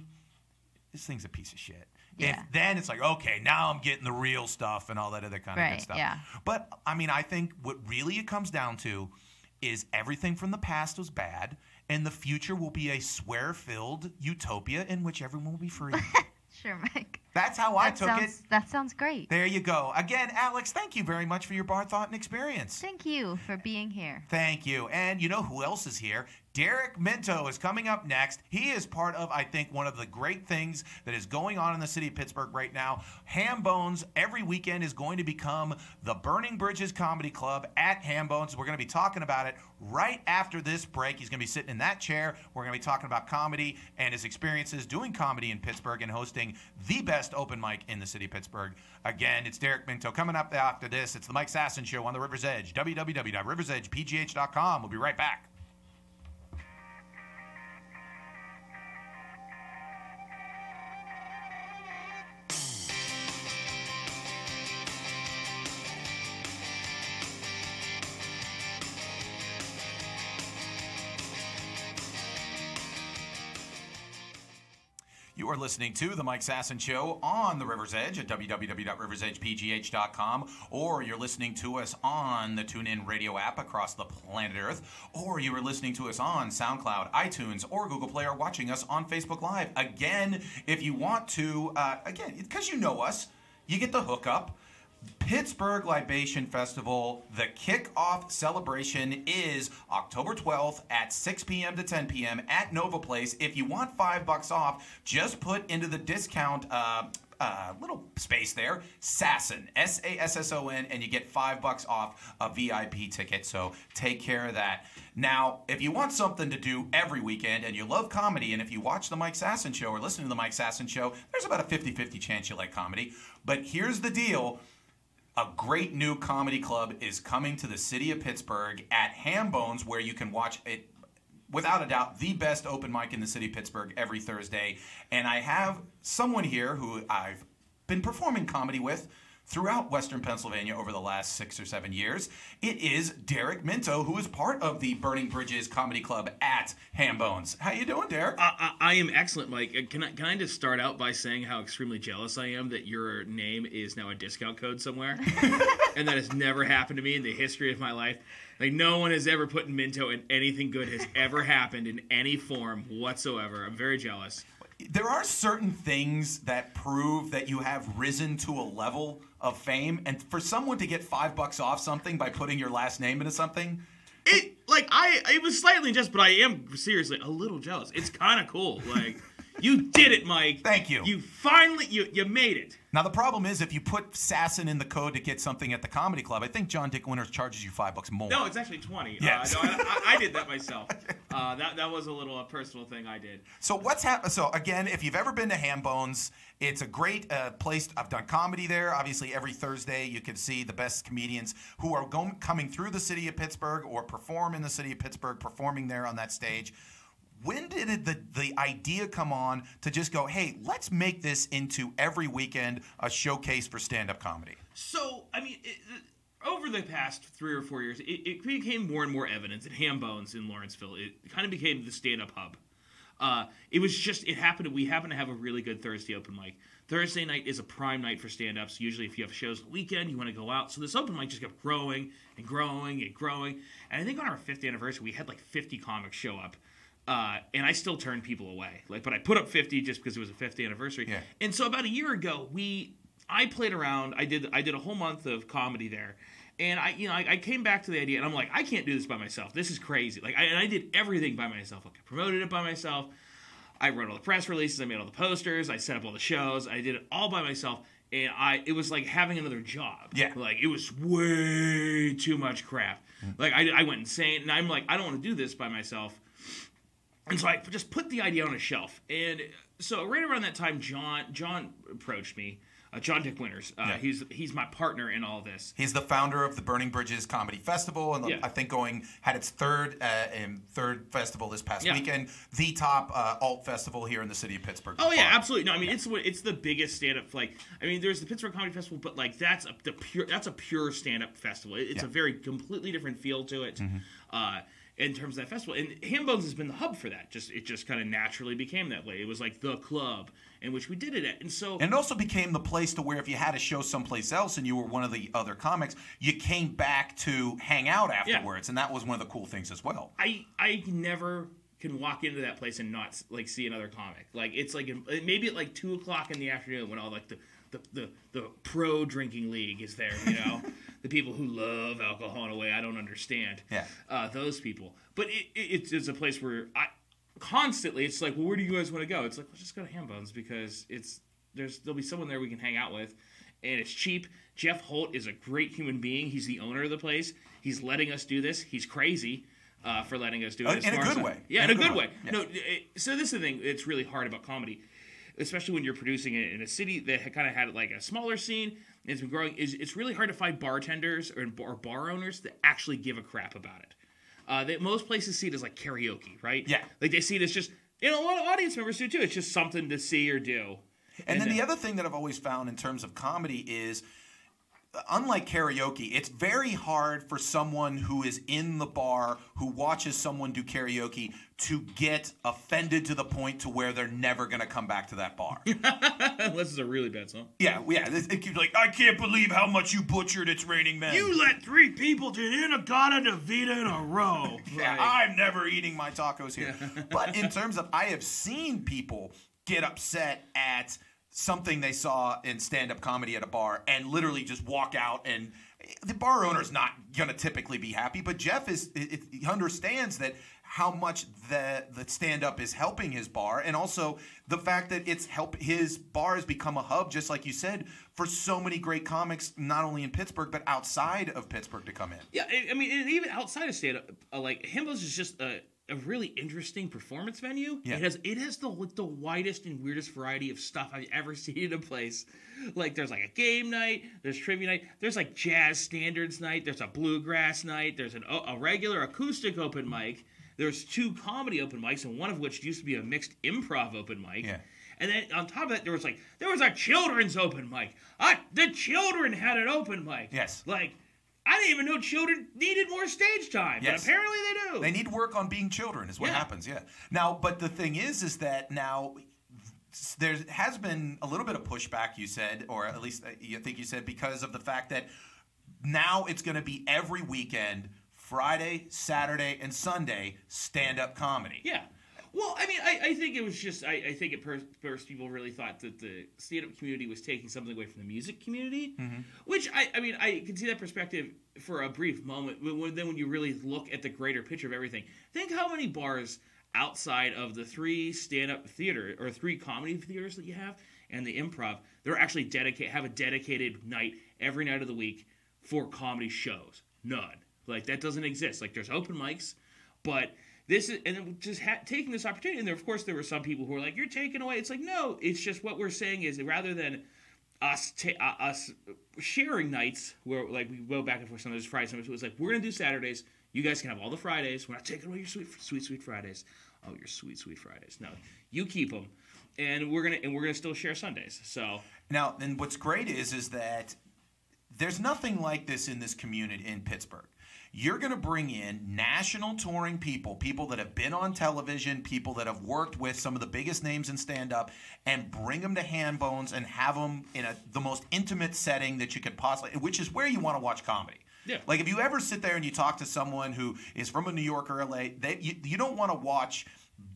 this thing's a piece of shit. Yeah. If, then it's like, okay, now I'm getting the real stuff and all that other kind of good stuff. yeah. But I mean, I think what really it comes down to is everything from the past was bad, and the future will be a swear-filled utopia in which everyone will be free. Sure, Mike. That's how I took sounds, it. that sounds great. There you go. Again, Alex, thank you very much for your bar thought and experience. Thank you for being here. Thank you. And you know who else is here? Derek Minto is coming up next. He is part of, I think, one of the great things that is going on in the city of Pittsburgh right now. Hambones every weekend is going to become the Burning Bridges Comedy Club at Hambones. We're going to be talking about it right after this break. He's going to be sitting in that chair. We're going to be talking about comedy and his experiences doing comedy in Pittsburgh and hosting the best open mic in the city of Pittsburgh. Again, it's Derek Minto coming up after this. It's the Mike Sasson Show on the River's Edge. www.riversedgepgh.com. We'll be right back. Listening to The Mike Sasson Show on the River's Edge at www.riversedgepgh.com, or you're listening to us on the TuneIn radio app across the planet Earth, or you are listening to us on SoundCloud, iTunes, or Google Play, or watching us on Facebook Live. Again, if you want to, uh, again, because you know us, you get the hookup. Pittsburgh Libation Festival, the kickoff celebration is October 12th at 6 p.m. to 10 p.m. at Nova Place. If you want five bucks off, just put into the discount uh, uh, little space there, Sasson, S A S S O N, and you get five bucks off a VIP ticket. So take care of that. Now, if you want something to do every weekend and you love comedy, and if you watch the Mike Sasson show or listen to the Mike Sasson show, there's about a 50 50 chance you like comedy. But here's the deal a great new comedy club is coming to the city of Pittsburgh at Hambones, where you can watch it. Without a doubt, the best open mic in the city of Pittsburgh every Thursday. And I have someone here who I've been performing comedy with throughout Western Pennsylvania over the last six or seven years. It is Derek Minto, who is part of the Burning Bridges Comedy Club at Hambones. How you doing, Derek? I, I I am excellent, Mike. Can I, can I just start out by saying how extremely jealous I am that your name is now a discount code somewhere, and that has never happened to me in the history of my life. Like no one has ever put Minto, and anything good has ever happened in any form whatsoever. I'm very jealous. there are certain things that prove that you have risen to a level of fame and for someone to get five bucks off something by putting your last name into something It like I it was slightly just, but I am seriously a little jealous. It's kind of cool. Like you did it, Mike. Thank you. You finally you you made it. now the problem is if you put sasson in the code to get something at the comedy club i think john dick winters charges you five bucks more No, it's actually twenty. Yes. Uh, no, I, I, did that myself. Uh, that that was a little uh, personal thing I did. So what's happened? So again, if you've ever been to Hambones, it's a great uh, place. I've done comedy there. Obviously, every Thursday you can see the best comedians who are going coming through the city of Pittsburgh or perform in the city of Pittsburgh, performing there on that stage. When did it, the the idea come on to just go, hey, let's make this into every weekend a showcase for stand up comedy? So, I mean, it, over the past three or four years, it, it became more and more evident that Hambones in Lawrenceville it kind of became the stand-up hub. Uh, it was just it happened. We happen to have a really good Thursday open mic. Thursday night is a prime night for stand-ups. Usually, if you have shows the weekend, you want to go out. So this open mic just kept growing and growing and growing. And I think on our fifth anniversary, we had like 50 comics show up. Uh, and I still turn people away. Like, but I put up 50 just because it was a 50th anniversary. Yeah. And so about a year ago, we I played around. I did I did a whole month of comedy there, and I you know I, I came back to the idea, and I'm like, I can't do this by myself. This is crazy. Like, I, and I did everything by myself. Like, I promoted it by myself. I wrote all the press releases. I made all the posters. I set up all the shows. I did it all by myself. And I, it was like having another job. Yeah. Like it was way too much crap. Like I, I went insane, and I'm like, I don't want to do this by myself. And so I just put the idea on a shelf. And so right around that time, John John approached me. Uh, John Dick Winters. Uh, Yeah. He's he's my partner in all this. He's the founder of the Burning Bridges Comedy Festival, and Yeah. I think going had its third uh, and third festival this past Yeah. weekend. The top uh, alt festival here in the city of Pittsburgh. Oh yeah, absolutely. No, I mean it's what it's the biggest stand up like I mean there's the Pittsburgh Comedy Festival, but like that's a the pure that's a pure stand up festival. It- it's. Mm-hmm. a very completely different feel to it. Uh, in terms of that festival. And Hambones has been the hub for that. Just it just kind of naturally became that way. It was like the club in which we did it at. And so And it also became the place to where if you had a show someplace else and you were one of the other comics, you came back to hang out afterwards, and that was one of the cool things as well. I I never can walk into that place and not like see another comic. Like it's like maybe at like two o'clock in the afternoon when all like the the, the, the pro drinking league is there, you know, the people who love alcohol in a way I don't understand. Yeah. Uh, those people. But it, it, it's, it's a place where I constantly it's like, well, where do you guys want to go? It's like, let's just go to Hambones because it's there's there'll be someone there we can hang out with, and it's cheap. Jeff Holt is a great human being. He's the owner of the place. He's letting us do this. He's crazy. Uh, for letting us do it Uh, in a good way. Yeah, in, a good way. No, it, so this is the thing. It's really hard about comedy, especially when you're producing it in a city that kind of had like a smaller scene. And it's been growing. Is it's really hard to find bartenders or, or bar owners that actually give a crap about it. Uh, that most places see it as like karaoke, right? Yeah. Like they see it as just. You know, a lot of audience members do too. It's just something to see or do. And then the other thing that I've always found in terms of comedy is unlike karaoke, it's very hard for someone who is in the bar who watches someone do karaoke to get offended to the point to where they're never going to come back to that bar. Unless it's a really bad song. yeah, yeah. It it keeps like, I can't believe how much you butchered It's Raining Men. You let three people to In-A-Gadda-Da-Vida in a row. Yeah, I'm never eating my tacos here. but in terms of, I have seen people get upset at something they saw in stand-up comedy at a bar and literally just walk out and the bar owner's not gonna typically be happy but jeff is it, he understands that how much the the stand-up is helping his bar and also the fact that it's help his bar has become a hub just like you said for so many great comics not only in pittsburgh but outside of pittsburgh to come in. Yeah, I- mean, even outside of stand up, uh, like Himbos is just a, a really interesting performance venue. Yeah. It has it has the the widest and weirdest variety of stuff I've ever seen in a place. Like there's like a game night, there's trivia night, there's like jazz standards night, there's a bluegrass night, there's an, a regular acoustic open mic. There's two comedy open mics, and one of which used to be a mixed improv open mic. Yeah. And then on top of that, there was like there was a children's open mic. Uh, the children had an open mic. Yes. Like I didn't even know children needed more stage time, Yes. but apparently they do. They need work on being children, is what Yeah. happens. Yeah. Now, but the thing is, is that now there has been a little bit of pushback. You said, or at least uh, you think you said, because of the fact that now it's going to be every weekend, Friday, Saturday, and Sunday, stand-up comedy. yeah. Well, I mean, I, I think it was just I, I think at first, people really thought that the stand-up community was taking something away from the music community, mm-hmm. which I, I mean I can see that perspective for a brief moment. But when, then when you really look at the greater picture of everything, think how many bars outside of the three stand-up theater or three comedy theaters that you have and the improv, they're actually dedicate have a dedicated night every night of the week for comedy shows. None. Like that doesn't exist. Like there's open mics, but this is and just ha- taking this opportunity. And there, of course, there were some people who were like, "You're taking away." It's like no. It's just what we're saying is rather than us ta- uh, us sharing nights where like we go back and forth. Sometimes Fridays. Sometimes it was like we're gonna do Saturdays. You guys can have all the Fridays. We're not taking away your sweet, sweet, sweet Fridays. Oh, your sweet, sweet Fridays. No, you keep them, and we're gonna and we're gonna still share Sundays. So Now, and what's great is is that there's nothing like this in this community in Pittsburgh. You're going to bring in national touring people, people that have been on television, people that have worked with some of the biggest names in stand up, and bring them to Hambones and have them in a, the most intimate setting that you could possibly, which is where you want to watch comedy. Yeah. Like if you ever sit there and you talk to someone who is from a New York or LA, they, you, you don't want to watch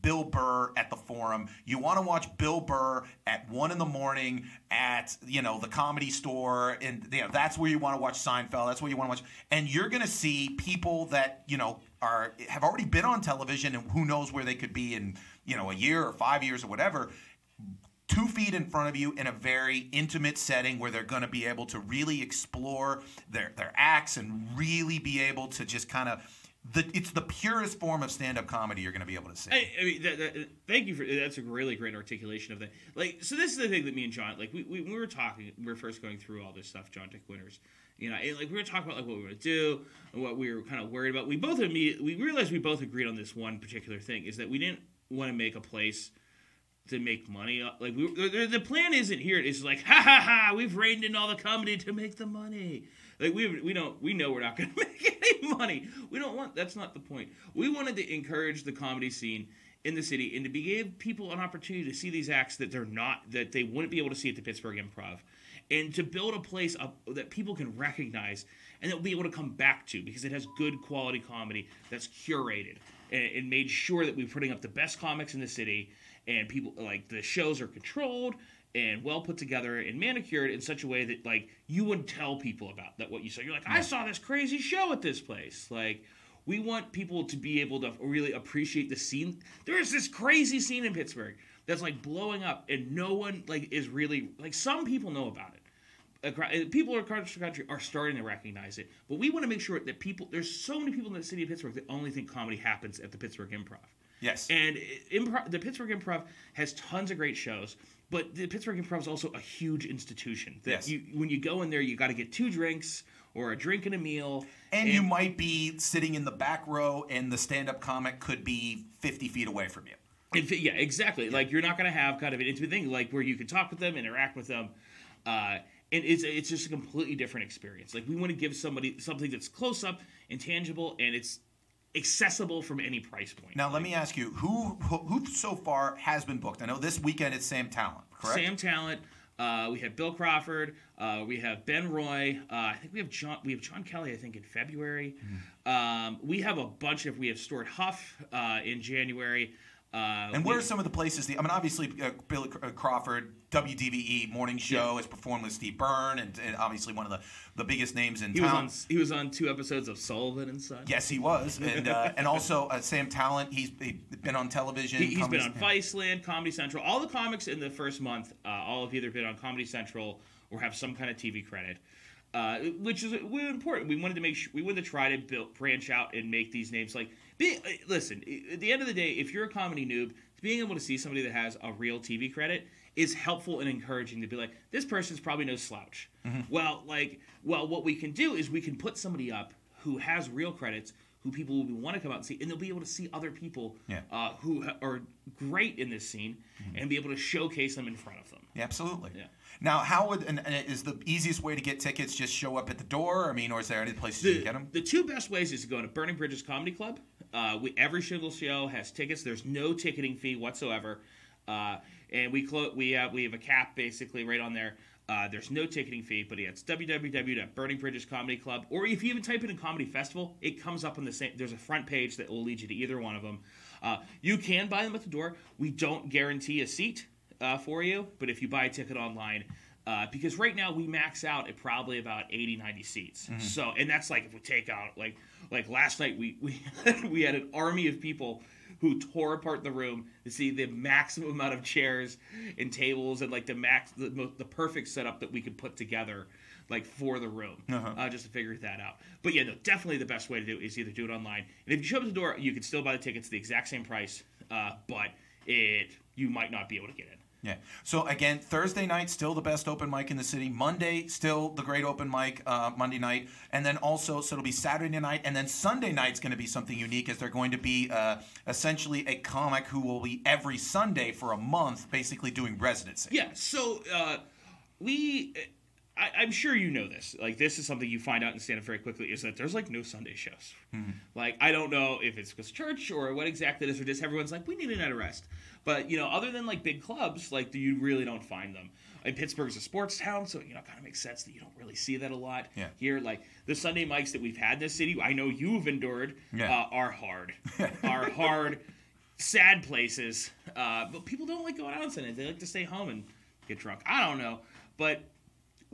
Bill Burr at the Forum. You want to watch Bill Burr at one in the morning at you know the Comedy Store, and you know that's where you want to watch Seinfeld. That's where you want to watch, and you're going to see people that you know are have already been on television, and who knows where they could be in you know a year or five years or whatever two feet in front of you in a very intimate setting where they're going to be able to really explore their, their acts and really be able to just kind of the it's the purest form of stand-up comedy you're going to be able to see I, I mean, that, that, thank you for that's a really great articulation of that. Like, so this is the thing that me and John, like, we, we, we were talking, we were first going through all this stuff, John Dick Winters, you know, like we were talking about like what we were going to do and what we were kind of worried about. We both immediately we realized we both agreed on this one particular thing is that we didn't want to make a place to make money. Like we, the, the plan isn't here. It's like ha ha ha. We've reined in all the comedy to make the money. Like we we don't we know we're not going to make any money. We don't want. That's not the point. We wanted to encourage the comedy scene in the city and to give people an opportunity to see these acts that they're not that they wouldn't be able to see at the Pittsburgh Improv, and to build a place up that people can recognize and that will be able to come back to because it has good quality comedy that's curated and, and made sure that we're putting up the best comics in the city and people like the shows are controlled and well put together and manicured in such a way that like you wouldn't tell people about that what you saw. You're like, I saw this crazy show at this place. Like we want people to be able to really appreciate the scene. There is this crazy scene in Pittsburgh that's like blowing up, and no one like is really like some people know about it. Uh, People across the country are starting to recognize it, but we want to make sure that people. There's so many people in the city of Pittsburgh that only think comedy happens at the Pittsburgh Improv. Yes. And improv, the Pittsburgh Improv has tons of great shows, but the Pittsburgh Improv is also a huge institution. That Yes. you, when you go in there, you got to get two drinks or a drink and a meal. And you might be sitting in the back row, and the stand-up comic could be 50 feet away from you. And fi- yeah, exactly. Like you're not going to have kind of an intimate thing, like where you can talk with them, interact with them, uh, and it's it's just a completely different experience. Like we want to give somebody something that's close up and tangible, and it's accessible from any price point. Now, let me ask you, who, who who so far has been booked? I know this weekend it's Sam Tallent, correct? Sam Tallent. Uh, we have Bill Crawford. Uh, we have Ben Roy. Uh, I think we have John. We have John Kelly. I think in February. Mm-hmm. Um, we have a bunch of. We have Stewart Huff uh, in January. Uh, And we- where are some of the places? The, I mean, obviously, uh, Bill Crawford, WDVE morning show has performed with Steve Byrne, and, and obviously one of the, the biggest names in He was town. on. He was on two episodes of Sullivan and Son. Yes, he was, and uh, and also uh, Sam Tallent. He's he been on television. He, has been on Viceland, Comedy Central. All the comics in the first month, uh, all have either been on Comedy Central or have some kind of TV credit, uh, which is uh, important. We wanted to make sure we wanted to try to build, branch out and make these names like. Be, uh, listen, at the end of the day, if you're a comedy noob, being able to see somebody that has a real TV credit is helpful and encouraging to be like, this person's probably no slouch. Well, like, well, what we can do is we can put somebody up who has real credits, who people will want to come out and see, and they'll be able to see other people Yeah. uh, who are great in this scene and be able to showcase them in front of them. Yeah, absolutely. Yeah. Now, how would and, and is the easiest way to get tickets? Just show up at the door. I mean, or is there any places you The, can get them? the two best ways is to go to Burning Bridges Comedy Club. Uh, we, every single show has tickets. There's no ticketing fee whatsoever, uh, and we clo- we have we have a cap basically right on there. Uh, there's no ticketing fee, but it's www.burning Bridges Comedy Club, or if you even type it in Comedy Festival, it comes up on the same. There's a front page that will lead you to either one of them. Uh, you can buy them at the door. We don't guarantee a seat uh, for you, but if you buy a ticket online, uh, because right now we max out at probably about 80 90 seats so and that's like if we take out like like last night we we we had an army of people who tore apart the room to see the maximum amount of chairs and tables and like the max the, the perfect setup that we could put together like for the room uh, just to figure that out. But yeah no definitely the best way to do it is either do it online. And if you show up at the door you can still buy the tickets the exact same price uh, but it you might not be able to get in Yeah. So again, Thursday night still the best open mic in the city. Monday still the great open mic. Uh, Monday night, and then also so it'll be Saturday night, and then Sunday night's going to be something unique, as they're going to be uh, essentially a comic who will be every Sunday for a month, basically doing residency. Yeah, so uh, we, I, I'm sure you know this. Like, this is something you find out in stand up very quickly is that there's like no Sunday shows. Like, I don't know if it's because church or what exactly it is, or just everyone's like, we need a night of rest. But, you know, other than like big clubs, like, you really don't find them. And Pittsburgh's a sports town, so, you know, it kind of makes sense that you don't really see that a lot Yeah. here. Like, the Sunday mics that we've had in this city, I know you've endured, Yeah. uh, are hard. are hard sad places. Uh, but people don't like going out on Sundays. They like to stay home and get drunk. I don't know. But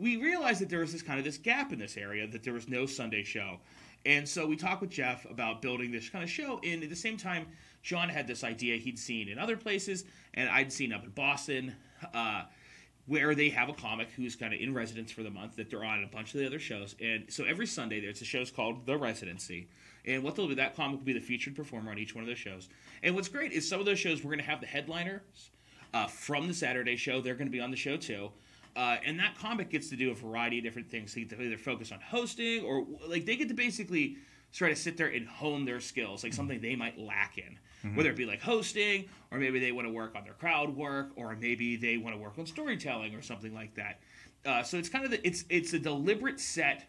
we realized that there was this kind of this gap in this area that there was no Sunday show. And so we talked with Jeff about building this kind of show. And at the same time, John had this idea he'd seen in other places, and I'd seen up in Boston, uh, where they have a comic who's kind of in residence for the month that they're on a bunch of the other shows. And so every Sunday, there's a show's called The Residency. And what they'll do, that comic will be the featured performer on each one of those shows. And what's great is some of those shows, we're going to have the headliners uh, from the Saturday show. They're going to be on the show too. Uh, and that comic gets to do a variety of different things. They get to either focus on hosting or like they get to basically try to sit there and hone their skills, like something they might lack in. Mm-hmm. Whether it be like hosting, or maybe they want to work on their crowd work, or maybe they want to work on storytelling or something like that. Uh, so it's kind of the, it's it's a deliberate set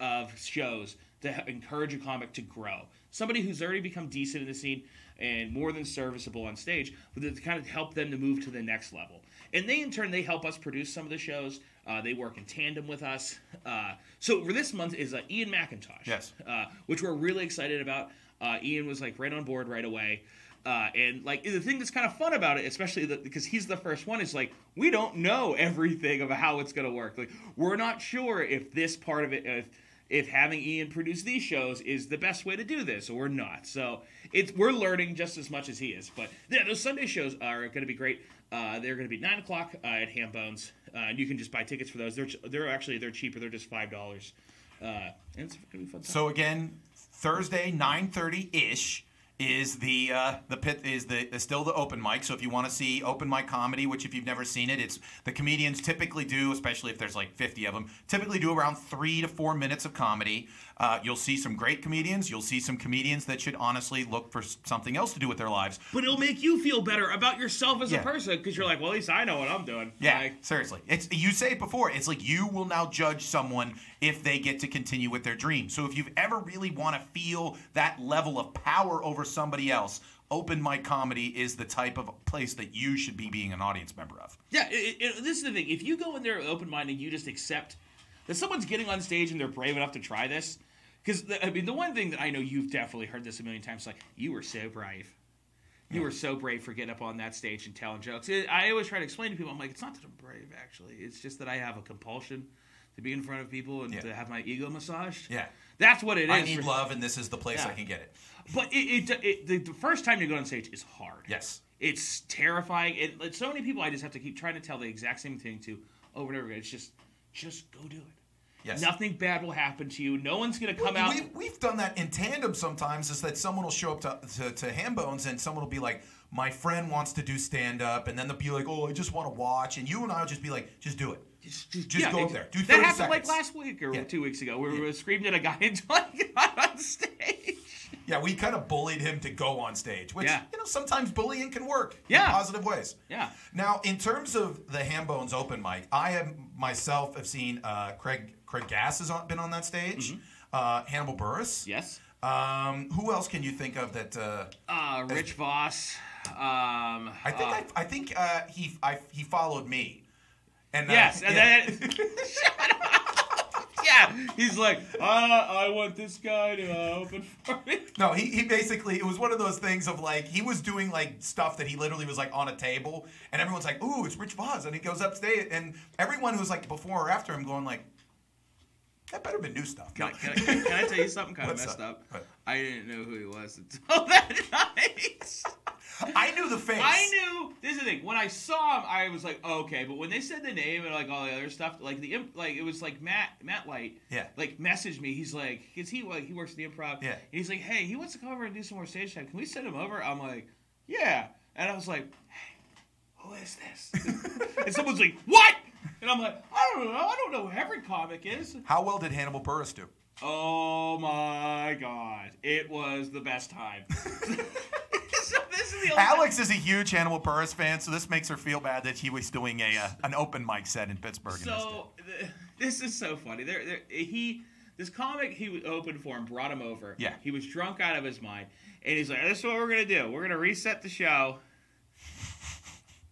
of shows to encourage a comic to grow. Somebody who's already become decent in the scene and more than serviceable on stage, but to kind of help them to move to the next level. And they, in turn, they help us produce some of the shows. Uh, they work in tandem with us. Uh, so for this month is uh, Ian McIntosh, Yes. uh, which we're really excited about. Uh, Ian was like right on board right away. Uh, and like the thing that's kind of fun about it, especially the, because he's the first one, is like we don't know everything of how it's going to work. Like we're not sure if this part of it, if, if having Ian produce these shows is the best way to do this or not. So it's we're learning just as much as he is. But yeah, those Sunday shows are going to be great. Uh, they're going to be nine o'clock uh, at Hambones, uh, and you can just buy tickets for those. They're they're actually they're cheaper. They're just five dollars. Uh, and it's going to be fun. time. So again, Thursday, nine thirty ish is the uh, the pit is the is still the open mic. So if you want to see open mic comedy, which if you've never seen it, it's the comedians typically do, especially if there's like fifty of them, typically do around three to four minutes of comedy. Uh, you'll see some great comedians. You'll see some comedians that should honestly look for something else to do with their lives. But it'll make you feel better about yourself as Yeah. a person because you're like, well, at least I know what I'm doing. Yeah, Like, seriously. It's you say it before. It's like you will now judge someone if they get to continue with their dream. So if you've ever really want to feel that level of power over somebody else, open mic comedy is the type of place that you should be being an audience member of. yeah, it, it, this is the thing. If you go in there open minded, you just accept that someone's getting on stage and they're brave enough to try this. Because I mean, the one thing that I know you've definitely heard this a million times, like you were so brave. You were so brave for getting up on that stage and telling jokes. It- I always try to explain to people, I'm like, it's not that I'm brave, actually. It's just that I have a compulsion to be in front of people and Yeah. to have my ego massaged. Yeah. That's what it is. I need love, and this is the place Yeah. I can get it. But it, it, it the, the first time you go on stage is hard. Yes. It's terrifying. It, so many people I just have to keep trying to tell the exact same thing to over and over again. It's just, just go do it. Yes. Nothing bad will happen to you. No one's gonna come out. We, we've done that in tandem sometimes. Is that someone will show up to, to, to Hambones and someone will be like, "My friend wants to do stand up," and then they'll be like, "Oh, I just want to watch," and you and I will just be like, "Just do it." Just, just, Just go up there. Do that 30 happened like last week or Yeah. two weeks ago, where we were screaming at a guy until I got on stage. Yeah, we kind of bullied him to go on stage, which Yeah. you know sometimes bullying can work Yeah. in positive ways. Yeah. Now, in terms of the Hambones open mic, I have myself have seen uh, Craig Craig Gass has been on that stage. Uh, Hannibal Buress. Mm-hmm. Yes. Um, who else can you think of that? Uh, Uh, Rich Voss. Um, I think uh, I, I think uh, he I, he followed me. And Yes, and yeah. then shut up. Yeah, he's like, uh, I want this guy to uh, open for me. No, he, he basically it was one of those things of like he was doing like stuff that he literally was like on a table and everyone's like, "Ooh, it's Rich Voss," and he goes upstage and everyone who was like before or after him going like, "That better been new stuff." Can, I, can, I, can I tell you something kind of messed up? up? I didn't know who he was until that night. I knew the face. I knew. This is the thing. When I saw him, I was like, okay. But when they said the name and like all the other stuff, like the imp- like it was like Matt Matt Light. Yeah. Like messaged me. He's like, cause he like he works in the improv. Yeah. And he's like, hey, he wants to come over and do some more stage time. Can we send him over? I'm like, yeah. And I was like, hey, who is this? and someone's like, what? And I'm like, I don't know. I don't know who every comic is. How well did Hannibal Buress do? Oh my god, it was the best time. so this is the only Alex is a huge Hannibal Buress fan, so this makes her feel bad that he was doing a uh, an open mic set in Pittsburgh. and missed it. So th- this is so funny. There, there, he, this comic he opened for him brought him over. Yeah. he was drunk out of his mind, and he's like, "This is what we're gonna do. We're gonna reset the show."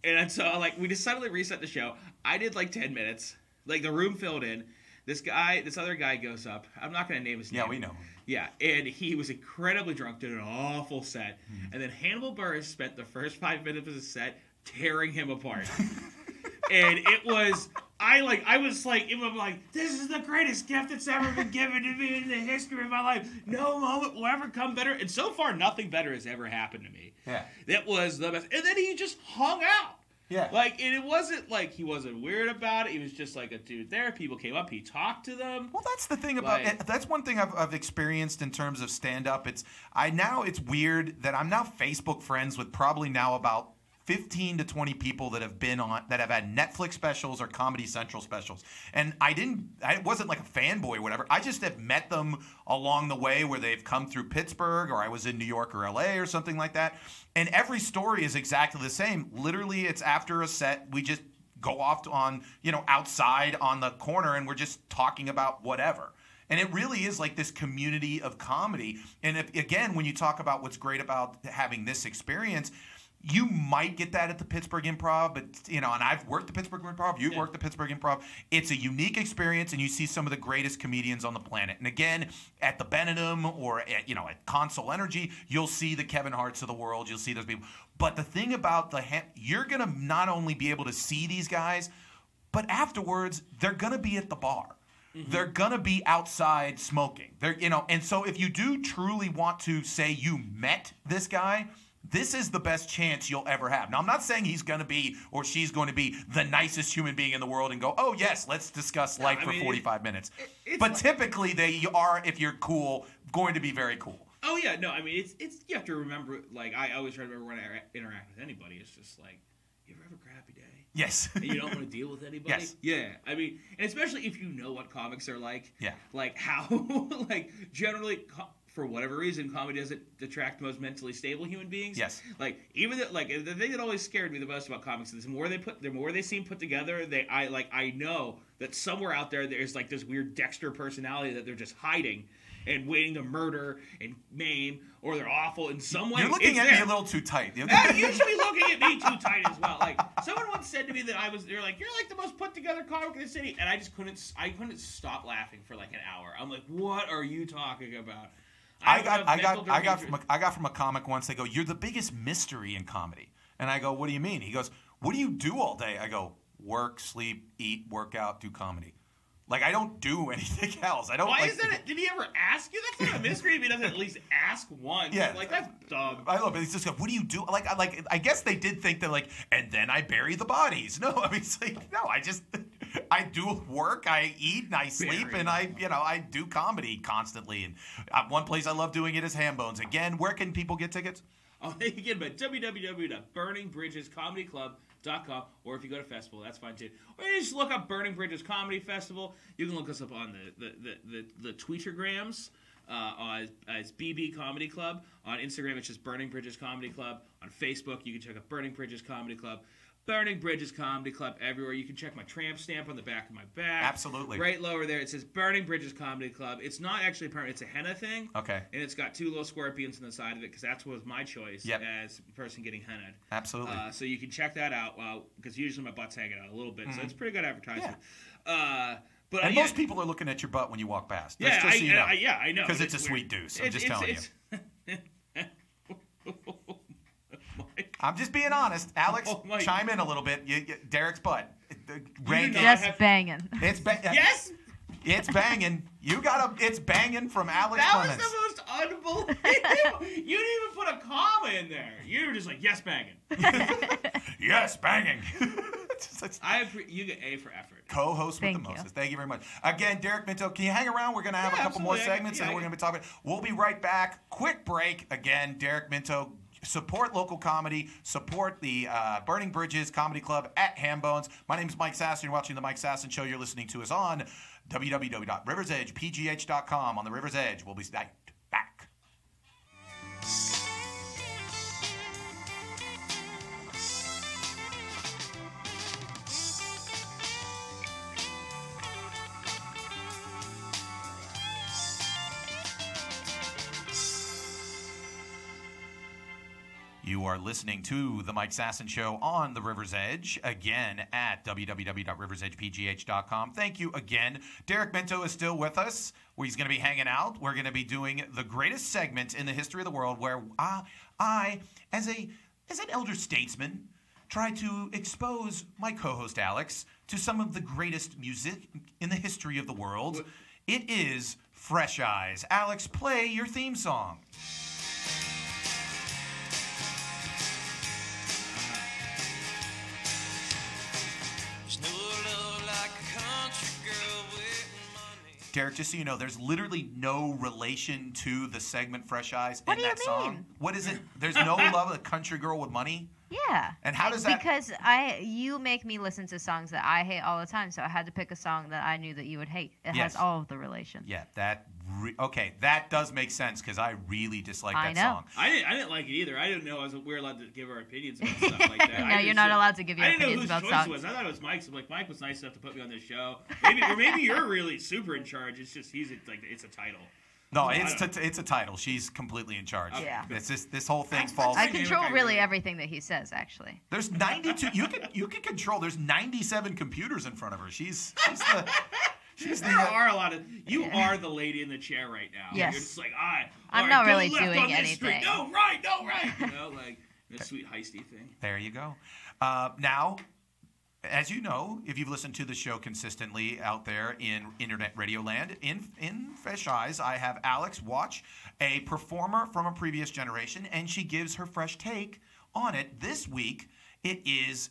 And so, like, we just suddenly reset the show. I did like ten minutes. Like the room filled in. This guy, this other guy goes up. I'm not gonna name his name. Yeah, we know. Yeah, and he was incredibly drunk, did an awful set, mm-hmm. and then Hannibal Buress spent the first five minutes of the set tearing him apart, and it was I like I was like it was like this is the greatest gift that's ever been given to me in the history of my life. No moment will ever come better, and so far nothing better has ever happened to me. Yeah. that was the best, and then he just hung out. Yeah. Like, and it wasn't like he wasn't weird about it. He was just like a dude there. People came up, he talked to them. Well, that's the thing about Like- that's one thing I've, I've experienced in terms of stand up. It's I now it's weird that I'm now Facebook friends with probably now about 15 to 20 people that have been on that have had Netflix specials or Comedy Central specials. And I didn't I wasn't like a fanboy or whatever. I just have met them along the way where they've come through Pittsburgh or I was in New York or LA or something like that. And every story is exactly the same. Literally it's after a set we just go off on, you know, outside on the corner and we're just talking about whatever. And it really is like this community of comedy. And if, again, when you talk about what's great about having this experience, you might get that at the Pittsburgh Improv, but you know, and I've worked the Pittsburgh Improv. You've Yeah. worked the Pittsburgh Improv. It's a unique experience, and you see some of the greatest comedians on the planet. And again, at the Benedum or at, you know at Consol Energy, you'll see the Kevin Harts of the world. You'll see those people. But the thing about the you're gonna not only be able to see these guys, but afterwards they're gonna be at the bar. Mm-hmm. They're gonna be outside smoking. They're you know, and so if you do truly want to say you met this guy, this is the best chance you'll ever have. Now I'm not saying he's gonna be or she's going to be the nicest human being in the world and go, oh yes, let's discuss life for mean, it- 45 minutes. it's but like- typically they are, if you're cool, going to be very cool. Oh yeah, no, I mean it's it's you have to remember. Like I always try to remember when I interact with anybody. It's just like you ever have a crappy day Yes. and you don't want to deal with anybody. Yes. Yeah, I mean, and especially if you know what comics are like. Yeah. Like how like generally. Co- for whatever reason, comedy doesn't attract the most mentally stable human beings. Yes. Like even the, like the thing that always scared me the most about comics is the more they put, the more they seem put together. They I like I know that somewhere out there there's like this weird Dexter personality that they're just hiding and waiting to murder and maim, or they're awful in some way. You're looking at me a little too tight. You should be looking at me too tight as well. Like someone once said to me that I was, they're like, you're like the most put together comic in the city, and I just couldn't, I couldn't stop laughing for like an hour. I'm like, what are you talking about? I got, I got, I got from, a, I got from a comic once. They go, "You're the biggest mystery in comedy," and I go, "What do you mean?" He goes, "What do you do all day?" I go, "Work, sleep, eat, work out, do comedy." Like I don't do anything else. I don't. Why like, is that? A, did he ever ask you? That's not a mystery if he doesn't at least ask once. Yeah. like that's dumb. I love it. He's just like, what do you do? Like, I like. I guess they did think that, like, and then I bury the bodies. No, I mean, it's like, no, I just, I do work, I eat, and I sleep, Bury and I, you know, I do comedy constantly. And uh, one place I love doing it is Hambones. Again, where can people get tickets? Oh, they can get them at www.burningbridgescomedyclub.com, or if you go to festival, that's fine too. Or you just look up Burning Bridges Comedy Festival. You can look us up on the the the, the, the Tweetergrams. Uh, as, as BB Comedy Club on Instagram, it's just Burning Bridges Comedy Club. On Facebook, you can check out Burning Bridges Comedy Club. Burning Bridges Comedy Club everywhere. You can check my tramp stamp on the back of my back. Absolutely. Right lower there, it says Burning Bridges Comedy Club. It's not actually permanent. It's a henna thing. Okay. And it's got two little scorpions on the side of it because that was my choice Yep. as a person getting hennaed. Absolutely. Uh, so you can check that out because usually my butt's hanging out a little bit, so it's pretty good advertising. Uh, but Mm-hmm. and yeah, most people are looking at your butt when you walk past. yeah, Just, just I, you know. I- yeah, I know 'Cause it's a weird. sweet deuce. I'm It's- just it's- telling it's- I'm just being honest. Alex, Oh, chime in a little bit. You, you, Derek's butt. The rank- Just have- banging. It's ba- yes, It's banging. You got a. It's banging from Alex that Clemens. was the most unbelievable. you didn't even put a comma in there. You were just like yes, banging. yes, banging. It's- it's I appre- you get A for effort. Co-host with the you. Moses. Thank you very much. Again, Derek Minto, can you hang around? We're going to have Yeah, a couple more absolutely. I- segments, yeah, and I- we're going to be talking. We'll be right back. Quick break. Again, Derek Minto. Support local comedy. Support the uh, Burning Bridges Comedy Club at Hambones. My name is Mike Sasson. You're watching the Mike Sasson Show. You're listening to us on www.riversedgepgh.com on the River's Edge. We'll be back. You are listening to the Mike Sasson Show on the River's Edge, again at www.riversedgepgh.com. Thank you again. Derek Minto is still with us. He's going to be hanging out. We're going to be doing the greatest segment in the history of the world where I, I as, a, as an elder statesman, try to expose my co host Alex to some of the greatest music in the history of the world. It is Fresh Eyes. Alex, play your theme song. Derek, just so you know, there's literally no relation to the segment Fresh Eyes What in that song. What is it? There's no love of a country girl with money. Yeah. And how does that- Because I, you make me listen to songs that I hate all the time, so I had to pick a song that I knew that you would hate. It Yes. has all of the relation. Yeah, that. Re- okay, that does make sense because I really dislike I that know. song. I didn't, I didn't like it either. I didn't know I was, we were allowed to give our opinions about stuff like that. No, I you're not said- allowed to give your I didn't know opinions whose about choice songs. it was. I thought it was Mike's. I'm like, Mike was nice enough to put me on this show. Maybe, or maybe you're really super in charge. It's just he's like it's a title. No, it's t- it's a title. She's completely in charge. Yeah. It's this this whole thing falls. I control really really- everything that he says, actually. There's 92. You can you can control. There's 97 computers in front of her. She's she's the she's. There uh, are a lot of you are the lady in the chair right now. Yes. You're just like I. I'm all not really doing on this street. anything. No right, no right. You know, like the sweet heisty thing. There you go. Uh, now, as you know, if you've listened to the show consistently out there in internet radio land, in in Fresh Eyes, I have Alex watch a performer from a previous generation, and she gives her fresh take on it. This week, it is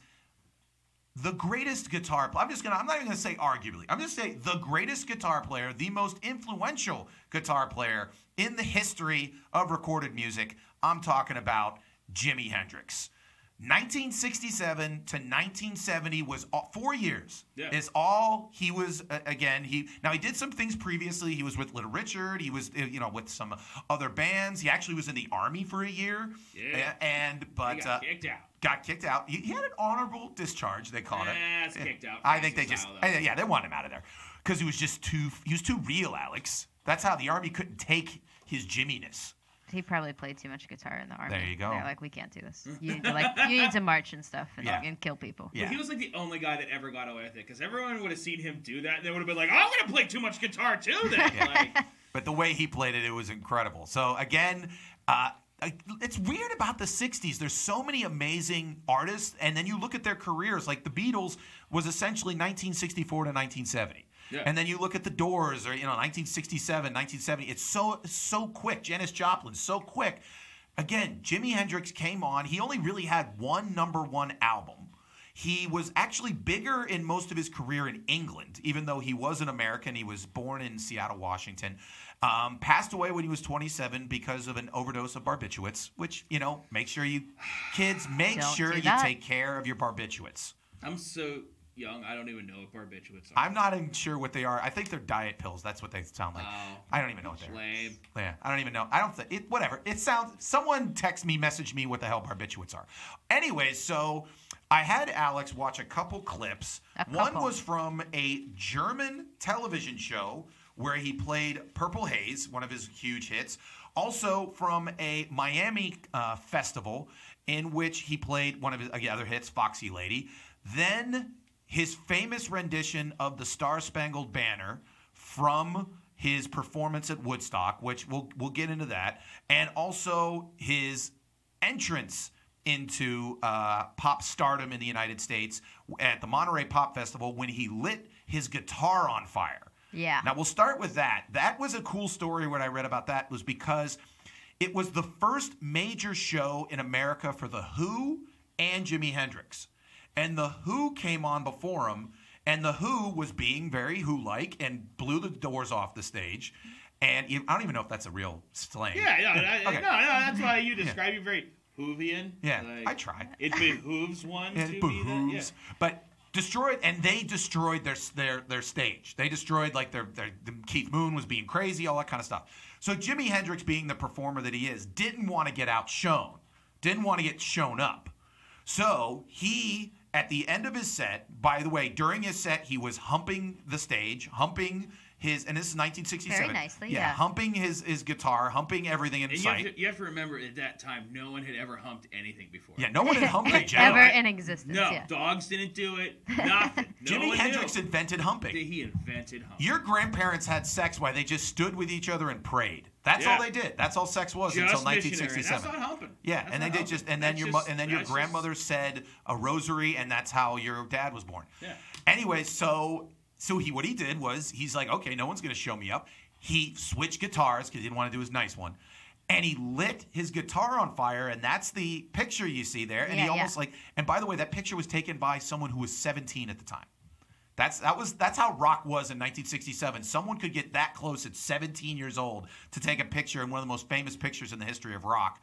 the greatest guitar player. I'm just gonna. I'm not even gonna say arguably. I'm just say the greatest guitar player, the most influential guitar player in the history of recorded music. I'm talking about Jimi Hendrix. 1967 to 1970 was all, four years. Yeah. Is all he was. Uh, again, he now he did some things previously. He was with Little Richard. He was you know with some other bands. He actually was in the army for a year. Yeah. And but He got uh, kicked out. got kicked out. He, he had an honorable discharge. They called it. Eh, it's kicked out. I think they just. I- yeah they wanted him out of there because he was just too he was too real, Alex. That's how the army couldn't take his Jimminess. He probably played too much guitar in the army. There you go. They're like, we can't do this. You need to like, you need to march and stuff and, Yeah. and kill people. Yeah. But he was like the only guy that ever got away with it because everyone would have seen him do that and they would have been like, I'm gonna play too much guitar too. Then like, But the way he played it, it was incredible. So again, uh, it's weird about the '60s. There's so many amazing artists, and then you look at their careers. Like the Beatles was essentially 1964 to 1970. Yeah. And then you look at the Doors, or you know, 1967, 1970. It's so so quick. Janis Joplin, so quick. Again, Jimi Hendrix came on. He only really had one number one album. He was actually bigger in most of his career in England, even though he was an American. He was born in Seattle, Washington. Um, passed away when he was 27 because of an overdose of barbiturates, which, you know, make sure you, kids, make Don't sure you take care of your barbiturates. I'm so young, I don't even know what barbiturates are. I'm not even sure what they are. I think they're diet pills. That's what they sound like. Oh. I don't even know what they are. Lame. Yeah, I don't even know. I don't think it. Whatever. It sounds. Someone text me, message me what the hell barbiturates are. Anyways, so I had Alex watch a couple clips. A One was from a German television show where he played Purple Haze, one of his huge hits. Also from a Miami uh, festival in which he played one of his uh, other hits, Foxy Lady. Then his famous rendition of the Star Spangled Banner from his performance at Woodstock, which we'll we'll get into that, and also his entrance into uh, pop stardom in the United States at the Monterey Pop Festival when he lit his guitar on fire. Yeah. Now we'll start with that. That was a cool story. What I read about that was because it was the first major show in America for the Who and Jimi Hendrix, and the Who came on before him, and the Who was being very Who-like and blew the doors off the stage. And I don't even know if that's a real slang. Yeah, yeah, I- Okay. no, no, that's why you describe you very Hoovian. Yeah, Like, I try. It behooves one It to be behooves. that. But destroyed, and they destroyed their their their stage. They destroyed like their, their the Keith Moon was being crazy, all that kind of stuff. So Jimi Hendrix, being the performer that he is, didn't want to get outshone, didn't want to get shown up. So he, at the end of his set, by the way, during his set, he was humping the stage, humping his, and this is 1967. Very nicely, yeah, yeah. humping his his guitar, humping everything in And you have, sight. to, you have to remember at that time, no one had ever humped anything before. Yeah, no one had humped a Ever in existence. No, yeah. dogs didn't do it. Nothing. No Jimi Hendrix knew. invented humping. He invented humping. Your grandparents had sex while they just stood with each other and prayed. That's Yeah. all they did. That's all sex was Just until missionary. 1967. That's not humping. Yeah, That's and they not did just, and then That's your just- and then your that's just- grandmother said a rosary, and that's how your dad was born. Yeah. Anyway, so so he what he did was he's like, okay, no one's gonna show me up. He switched guitars because he didn't want to do his nice one. And he lit his guitar on fire, and that's the picture you see there. And he Yeah, yeah. almost like, and by the way, that picture was taken by someone who was 17 at the time. That's that was that's how rock was in 1967. Someone could get that close at 17 years old to take a picture in one of the most famous pictures in the history of rock.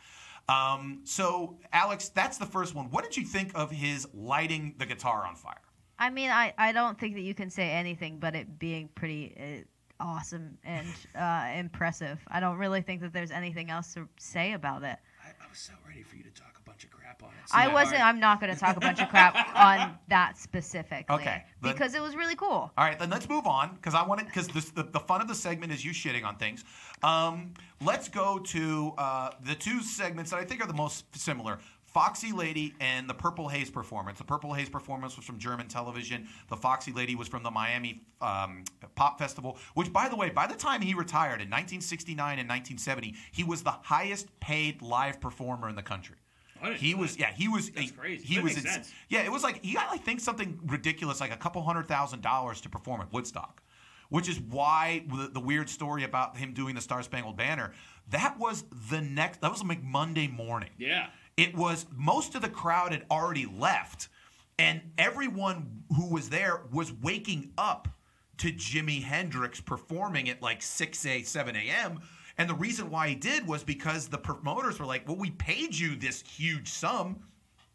Um, so, Alex, that's the first one. What did you think of his lighting the guitar on fire? I mean, I, I don't think that you can say anything but it being pretty uh, awesome and uh, impressive. I don't really think that there's anything else to say about it. I, I was so ready for you to talk a bunch of crap on it. I wasn't. I'm not going to talk a bunch of crap on that specifically. Okay, Because it was really cool. All right, then let's move on because I want to because the, the fun of the segment is you shitting on things. Um, let's go to uh, the two segments that I think are the most similar. Foxy Lady and the Purple Haze performance. The Purple Haze performance was from German television. The Foxy Lady was from the Miami um, Pop Festival, which, by the way, by the time he retired in 1969 and 1970, he was the highest paid live performer in the country. He was, that. yeah, he was. That's he- crazy. He That was. ins- yeah, it was like he got, I think, something ridiculous, like a couple hundred thousand dollars to perform at Woodstock, which is why the, the weird story about him doing the Star Spangled Banner. That was the next. That was like Monday morning. Yeah. It was most of the crowd had already left, and everyone who was there was waking up to Jimi Hendrix performing at like 6 a 7 a.m. And the reason why he did was because the promoters were like, "Well, we paid you this huge sum,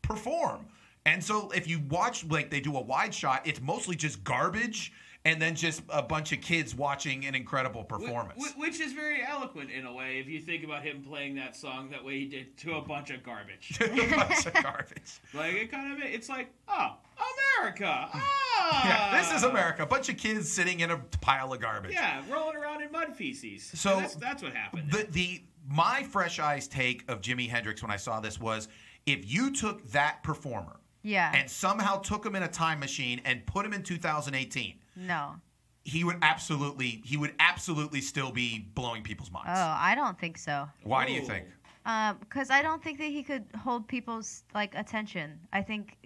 perform." And so if you watch like they do a wide shot, it's mostly just garbage and then just a bunch of kids watching an incredible performance. wh- Which is very eloquent in a way if you think about him playing that song that way he did to a bunch of garbage. a bunch of garbage. like it kind of it's like, oh, America. Ah. Yeah, this is America. A bunch of kids sitting in a pile of garbage. Yeah, rolling around in mud feces. So, that's, that's what happened. The the my fresh eyes take of Jimi Hendrix when I saw this was if you took that performer Yeah. and somehow took him in a time machine and put him in 2018, no. he would absolutely he would absolutely still be blowing people's minds. Oh, I don't think so. Why do you think? because I don't think that he could hold people's like attention. I think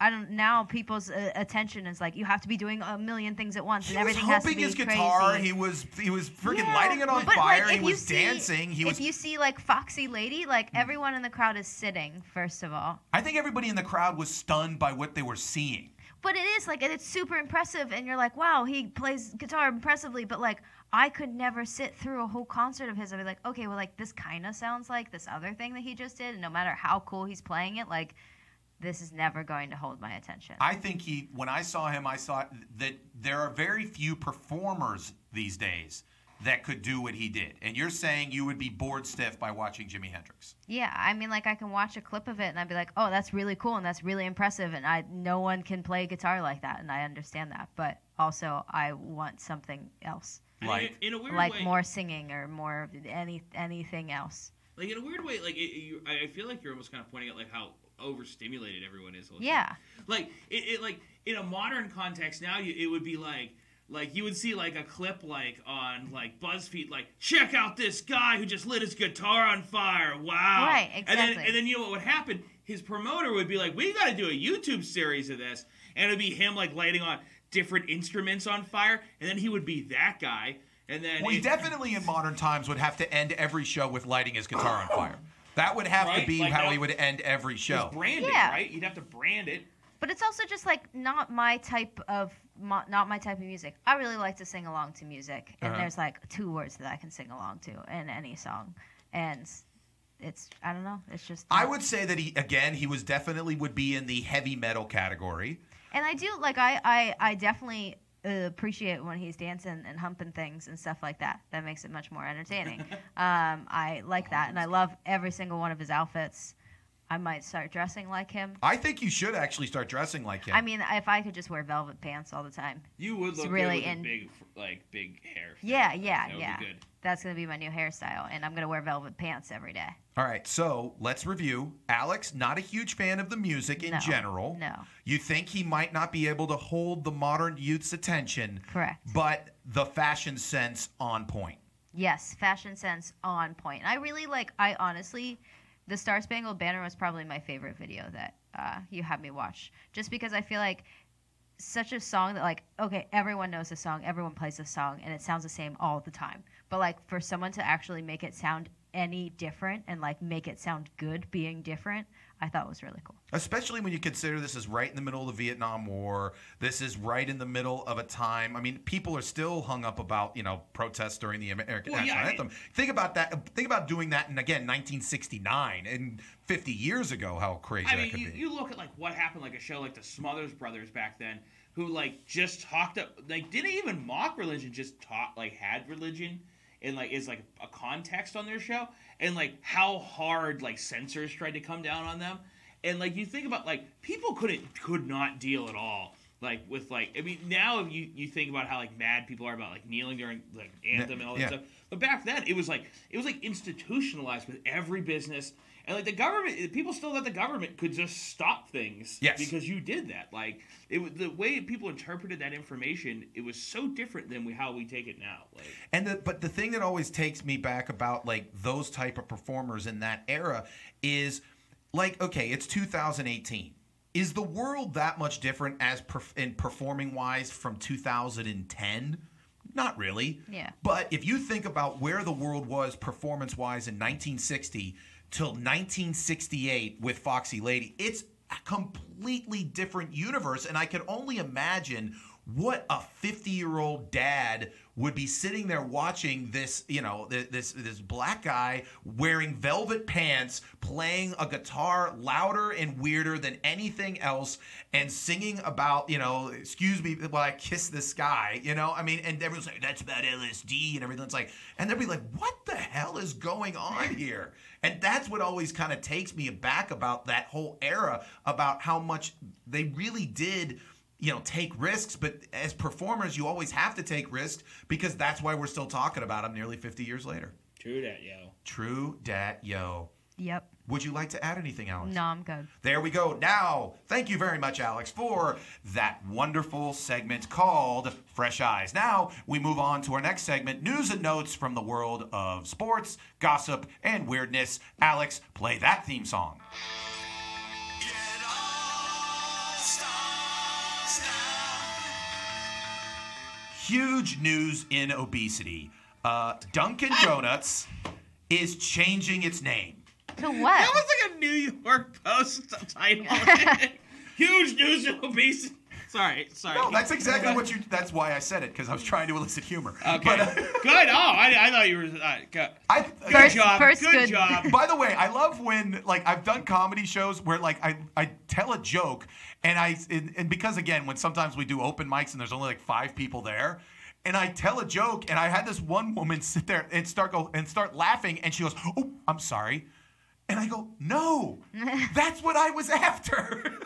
I don't now people's uh, attention is like you have to be doing a million things at once He and was everything has to humping be his guitar. crazy. He was he was freaking Yeah, lighting it on but, fire. Like, he was see- dancing. He was. If you see like Foxy Lady, like everyone in the crowd is sitting. First of all, I think everybody in the crowd was stunned by what they were seeing. But it is like it's super impressive, and you're like, wow, he plays guitar impressively. But like, I could never sit through a whole concert of his. I'd be like, okay, well, like this kind of sounds like this other thing that he just did, and no matter how cool he's playing it, like this is never going to hold my attention. I think he, when I saw him, I saw that there are very few performers these days that could do what he did. And you're saying you would be bored stiff by watching Jimi Hendrix. Yeah, I mean, like I can watch a clip of it and I'd be like, "Oh, that's really cool and that's really impressive," and I no one can play guitar like that, and I understand that. But also, I want something else, I mean, like- in a weird like way, more singing or more any anything else. like in a weird way, like it, you, I I feel like you're almost kind of pointing out like how overstimulated everyone is. all time. Yeah, like it, it like in a modern context now you, it would be like like you would see like a clip like on like BuzzFeed like check out this guy who just lit his guitar on fire wow Right, and then exactly. and then you know what would happen his promoter would be like we got to do a YouTube series of this and it'd be him like lighting on different instruments on fire and then he would be that guy and then Well, he it- definitely in modern times would have to end every show with lighting his guitar on fire. That would have to be like how that- he would end every show. branded Yeah. right you'd have to brand it but it's also just like not my type of mo- not my type of music. I really like to sing along to music, and Uh-huh. there's like two words that I can sing along to in any song, and it's I don't know, it's just I would say that he again he was definitely would be in the heavy metal category. And I do like I I, I definitely uh, appreciate when he's dancing and humping things and stuff like that. That makes it much more entertaining. um, I like that, and I love every single one of his outfits. I might start dressing like him. I think you should actually start dressing like him. I mean, if I could just wear velvet pants all the time, you would look really good with in- a big like big hair yeah, yeah, that would yeah. be good That's gonna be my new hairstyle, and I'm gonna wear velvet pants every day. All right, so let's review. Alex, not a huge fan of the music in No, general. no. You think he might not be able to hold the modern youth's attention, Correct. but the fashion sense on point. Yes, fashion sense on point. I really like. I honestly, the Star Spangled Banner was probably my favorite video that uh, you had me watch, just because I feel like such a song that like okay, everyone knows the song, everyone plays the song, and it sounds the same all the time. But like for someone to actually make it sound any different and like make it sound good being different, I thought it was really cool. Especially when you consider this is right in the middle of the Vietnam War. This is right in the middle of a time. I mean, people are still hung up about you know protests during the American Well, national yeah, I- anthem. think about that. Think about doing that in again 1969 and 50 years ago. How crazy I that mean, could you, be. you look at like what happened, like a show like the Smothers Brothers back then, who like just talked up, like didn't even mock religion, just taught like had religion, and like is like a context on their show, and like how hard like censors tried to come down on them, and like you think about like people couldn't could not deal at all. Like with like, I mean, now you you think about how like mad people are about like kneeling during like anthem and all that Yeah. stuff. But back then, it was like it was like institutionalized with every business, and like the government, people still thought the government could just stop things Yes. because you did that. Like it was the way people interpreted that information. It was so different than we, how we take it now. Like And the, but the thing that always takes me back about like those type of performers in that era is like okay, it's 2018. Is the world that much different as perf- in performing wise from 2010? Not really. Yeah. But if you think about where the world was performance wise in 1960 till 1968 with Foxy Lady, it's a completely different universe. And I can only imagine what a 50 year old dad would be sitting there watching this, you know, this this black guy wearing velvet pants, playing a guitar louder and weirder than anything else, and singing about, you know, excuse me while I kiss this guy, you know, I mean, and everyone's like, that's about LSD and everything's like, and they'd be like, what the hell is going on here? And that's what always kind of takes me aback about that whole era, about how much they really did you know take risks but as performers you always have to take risks because that's why we're still talking about them nearly 50 years later true dat yo. true dat yo Yep. Would you like to add anything alex No, I'm good. there we go now thank you very much alex for that wonderful segment called fresh eyes now we move on to our next segment news and notes from the world of sports gossip and weirdness alex play that theme song It all starts now. huge news in obesity. Uh, Dunkin' Donuts is changing its name. To what? That was like a New York Post title. Huge news of obesity. Sorry, sorry. No, that's exactly what you. That's why I said it because I was trying to elicit humor. Okay. But, uh, good. Oh, I, I thought you were. Uh, good. I, Good First- job. first good, good- job. By the way, I love when like I've done comedy shows where like I I tell a joke and I and, and because again when sometimes we do open mics and there's only like five people there. And I tell a joke, and I had this one woman sit there and start go and start laughing, and she goes, "Oh, I'm sorry," and I go, "No, that's what I was after.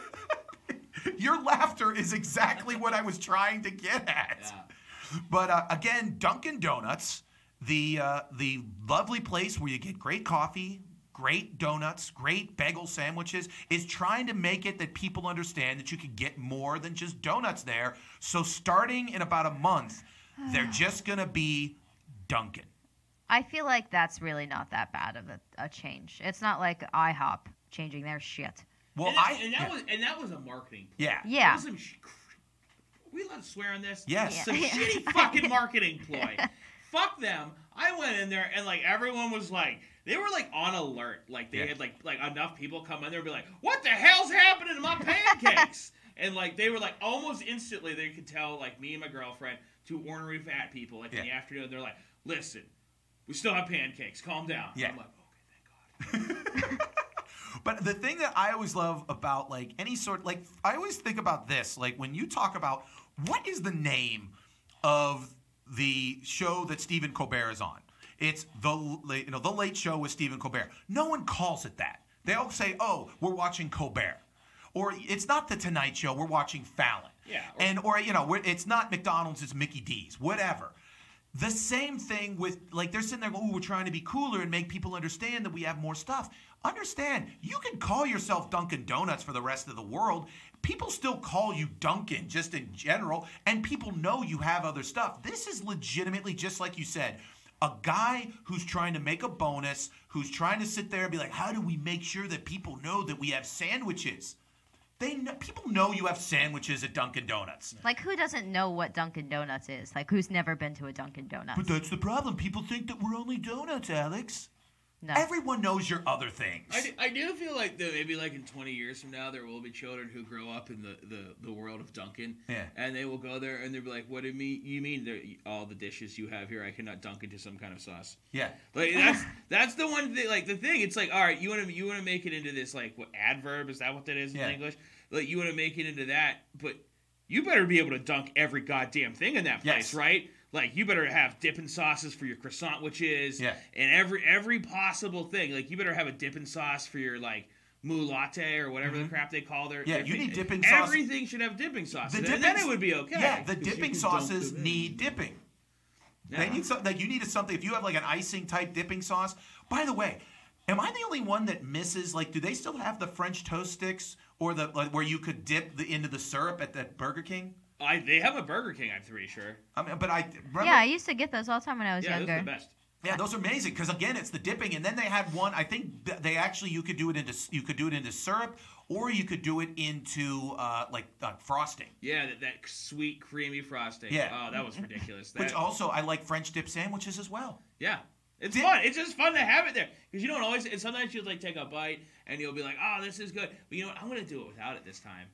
Your laughter is exactly what I was trying to get at." Yeah. But uh, again, Dunkin' Donuts, the uh, the lovely place where you get great coffee, great donuts, great bagel sandwiches, is trying to make it that people understand that you can get more than just donuts there. So starting in about a month, they're just gonna be Dunkin'. I feel like that's really not that bad of a, a change. It's not like IHOP changing their shit. Well, and, I and that yeah. was and that was a marketing. yeah. That Yeah. was some sh- are we allowed to swear on this? Yes. Some Yeah. shitty fucking marketing ploy. Fuck them. I went in there and like everyone was like they were like on alert. Like they Yeah. had like like enough people come in there and be like, What the hell's happening to my pancakes? and like they were like almost instantly they could tell like me and my girlfriend, two ornery fat people, like in the Yeah. afternoon, they're like, Listen, we still have pancakes, calm down. Yeah. I'm like, Okay, thank God. But the thing that I always love about like any sort like I always think about this like when you talk about what is the name of the show that Stephen Colbert is on? It's the you know the Late Show with Stephen Colbert. No one calls it that. They all say, "Oh, we're watching Colbert," or it's not the Tonight Show. We're watching Fallon. Yeah, or- and or you know it's not McDonald's. It's Mickey D's. Whatever. The same thing with like they're sitting there going, "Ooh, we're trying to be cooler and make people understand that we have more stuff." Understand, you can call yourself Dunkin' Donuts for the rest of the world. People still call you Dunkin' just in general, and people know you have other stuff. This is legitimately just like you said. A guy who's trying to make a bonus, who's trying to sit there and be like, "How do we make sure that people know that we have sandwiches?" They know, people know you have sandwiches at Dunkin' Donuts. Like, who doesn't know what Dunkin' Donuts is? Like, who's never been to a Dunkin' Donuts? But that's the problem. People think that we're only donuts, Alex. No. Everyone knows your other things. I do, I do feel like that maybe like in 20 years from now there will be children who grow up in the, the, the world of Dunkin'. Yeah. And they will go there and they'll be like, "What do you mean? You mean that all the dishes you have here I cannot dunk into some kind of sauce?" yeah. Like that's that's the one thing. Like the thing, it's like, all right, you want to you want to make it into this like what adverb is that what that is Yeah. in English? Like you want to make it into that, but you better be able to dunk every goddamn thing in that place, Yes. right? Like you better have dipping sauces for your croissant, which is Yeah. and every every possible thing. Like you better have a dipping sauce for your like moo latte or whatever the crap they call their. Mm-hmm. Yeah, their you thing. need dipping sauce. Everything should have dipping sauce. The and dipping then it would be okay. Yeah, the dipping sauces them need dipping. They need some, like you needed something. If you have like an icing type dipping sauce. By the way, am I the only one that misses? Like, do they still have the French toast sticks or the like, where you could dip the, into the syrup at that Burger King? I, they have a Burger King. I'm pretty sure. I mean, but I remember, Yeah, I used to get those all the time when I was Yeah, those are the best. Yeah, those are amazing because again, it's the dipping, and then they had one. I think they actually you could do it into you could do it into syrup, or you could do it into uh, like uh, frosting. Yeah, that, that sweet creamy frosting. Yeah. Oh, that was ridiculous. Which also I like French dip sandwiches as well. yeah. It's Dip- fun. It's just fun to have it there because you don't always. And sometimes you'll like take a bite and you'll be like, "Oh, this is good," but you know what? I'm gonna do it without it this time.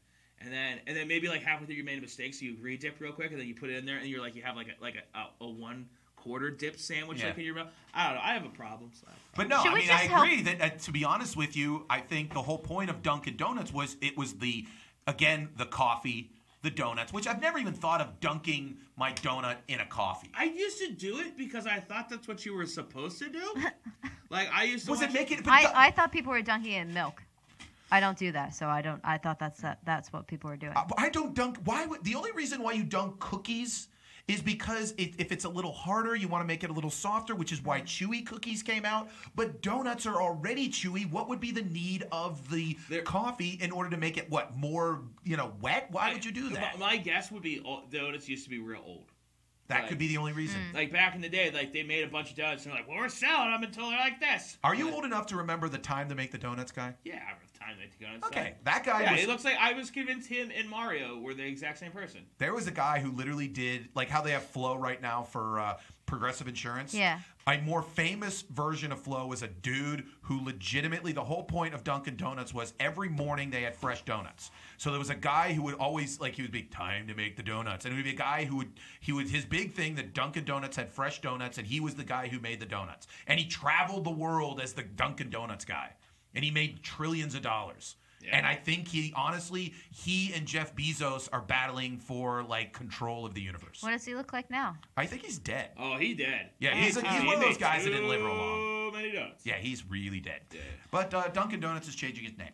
And then and then maybe like halfway through you made a mistake, so you re-dip real quick, and then you put it in there, and you're like you have like a like a, a, a one quarter dip sandwich Yeah. like in your mouth. I don't know. I have a problem. So. But no, Should I mean just I help- agree that uh, to be honest with you, I think the whole point of Dunkin' Donuts was it was the again the coffee, the donuts, which I've never even thought of dunking my donut in a coffee. I used to do it because I thought that's what you were supposed to do. like I used to. Was it watch- making? But I, dun- I thought people were dunking it in milk. I don't do that, so I don't. I thought that's that, that's what people were doing. Uh, I don't dunk. Why would the only reason why you dunk cookies is because it, if it's a little harder, you want to make it a little softer, which is why chewy cookies came out. But donuts are already chewy. What would be the need of the They're- coffee in order to make it what more you know wet? Why would you do that? My, my guess would be oh, donuts used to be real old. That could be the only reason. Like back in the day, like they made a bunch of donuts and they're like, well, we're selling them until they're like this. Are you old enough to remember the time to make the donuts guy? Yeah, I remember the time they took donuts. Okay, that guy Yeah, was. it looks like I was convinced him and Mario were the exact same person. There was a guy who literally did like how they have Flo right now for uh, Progressive Insurance. Yeah. A more famous version of Flo was a dude who legitimately the whole point of Dunkin' Donuts was every morning they had fresh donuts. So there was a guy who would always like he would be time to make the donuts, and it would be a guy who would he was his big thing that Dunkin' Donuts had fresh donuts, and he was the guy who made the donuts, and he traveled the world as the Dunkin' Donuts guy, and he made trillions of dollars. Yeah. And I think he honestly, he and Jeff Bezos are battling for like control of the universe. what does he look like now? I think he's dead. Oh, he dead. Yeah, he's, a, he's one of those guys that didn't live real long. Many donuts. Yeah, he's really dead. But uh, Dunkin' Donuts is changing its name.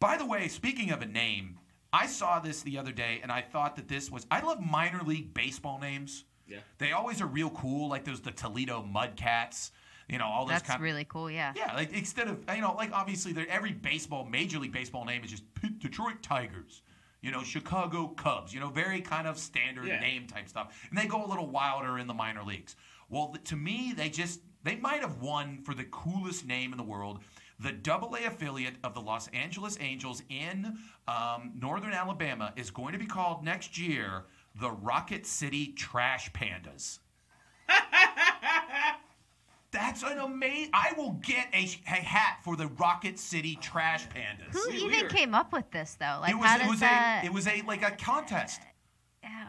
By the way, speaking of a name, I saw this the other day and I thought that this was. I love minor league baseball names. Yeah. They always are real cool. Like there's the Toledo Mudcats. You know all those That's kind. really cool. Yeah. Yeah, like instead of you know, like obviously, every baseball, major league baseball name is just Detroit Tigers, you know, Chicago Cubs, you know, very kind of standard Yeah. name type stuff, and they go a little wilder in the minor leagues. Well, to me, they just they might have won for the coolest name in the world. The Double A affiliate of the Los Angeles Angels in um, Northern Alabama is going to be called next year the Rocket City Trash Pandas. That's an amazing. I will get a, a hat for the Rocket City Trash Pandas. Who We- even we were- came up with this though? Like, it was how it does was that? a it was a like a contest. Yeah,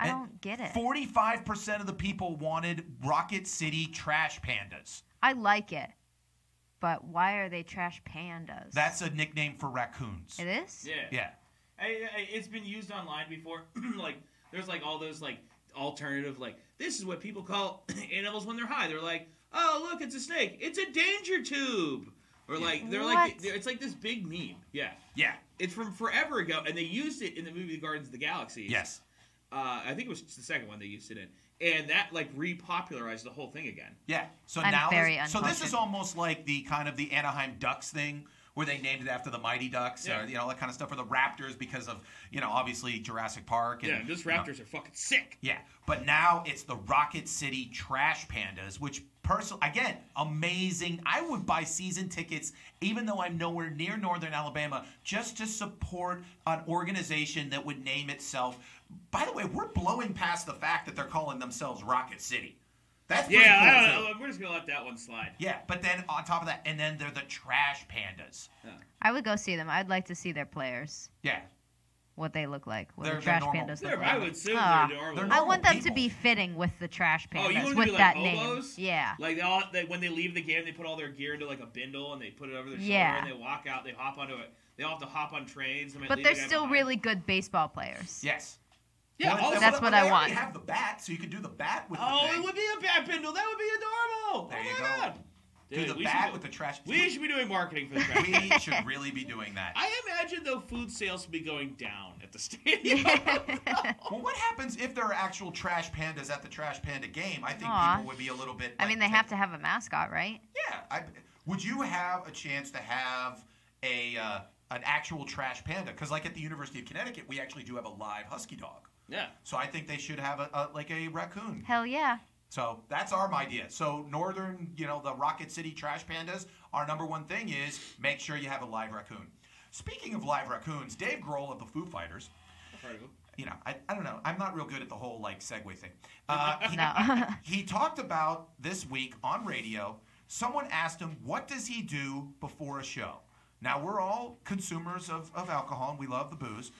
I don't get it. Forty five percent of the people wanted Rocket City Trash Pandas. I like it, but why are they trash pandas? That's a nickname for raccoons. it is. Yeah. Yeah. I, I, it's been used online before. like, there's like all those like alternative like this is what people call animals when they're high. They're like, oh look, it's a snake. It's a danger tube. Or like they're like they're, it's like this big meme. Yeah. Yeah. It's from forever ago, and they used it in the movie The Guardians of the Galaxy. Yes. Uh, I think it was the second one they used it in, and that like repopularized the whole thing again. Yeah. So I'm now, very this, so this is almost like the kind of the Anaheim Ducks thing, where they named it after the Mighty Ducks, Yeah. or you know that kind of stuff, or the Raptors because of you know obviously Jurassic Park. And, Yeah, those you know, raptors are fucking sick. Yeah, but now it's the Rocket City Trash Pandas, which personal again amazing. I would buy season tickets even though I'm nowhere near Northern Alabama just to support an organization that would name itself. By the way, we're blowing past the fact that they're calling themselves Rocket City. That's pretty Yeah, cool, I don't too. know. We're just gonna let that one slide. Yeah, but then on top of that, and then they're the trash pandas. I would go see them. I'd like to see their players, Yeah, what they look like, what They're- the they're trash normal. pandas They're, look I would assume Ah. they're normal. They're I want them to be fitting with the trash Oh, you pandas want to with be like that hobos? name. Yeah. Like they all, they, when they leave the game, they put all their gear into like a bindle and they put it over their shoulder Yeah. and they walk out. They hop onto it. They all have to hop on trains. They but they're still behind. really good baseball players. yes. Yeah, Well, all That's well, what I they already want. have the bat, so you could do the bat with the Oh, thing. it would be a bat bindle. That would be adorable. There oh you my go. god. Do the bat should, with the trash. We should be doing marketing for the trash. we should really be doing that. I imagine though food sales will be going down at the stadium. Well, what happens if there are actual trash pandas at the trash panda game? I think Aw. people would be a little bit. I mean, they have to have a mascot, right? Yeah. I, would you have a chance to have a uh, an actual trash panda? Because like at the University of Connecticut, we actually do have a live husky dog. Yeah. So I think they should have a, a like a raccoon. Hell yeah. So that's our idea. So northern, you know, the Rocket City trash pandas. Our number one thing is make sure you have a live raccoon. Speaking of live raccoons, Dave Grohl of the Foo Fighters. You know, I, I don't know. I'm not real good at the whole like segue thing. Uh, he, No. he talked about this week on radio. Someone asked him, "What does he do before a show?" Now we're all consumers of, of alcohol and we love the booze,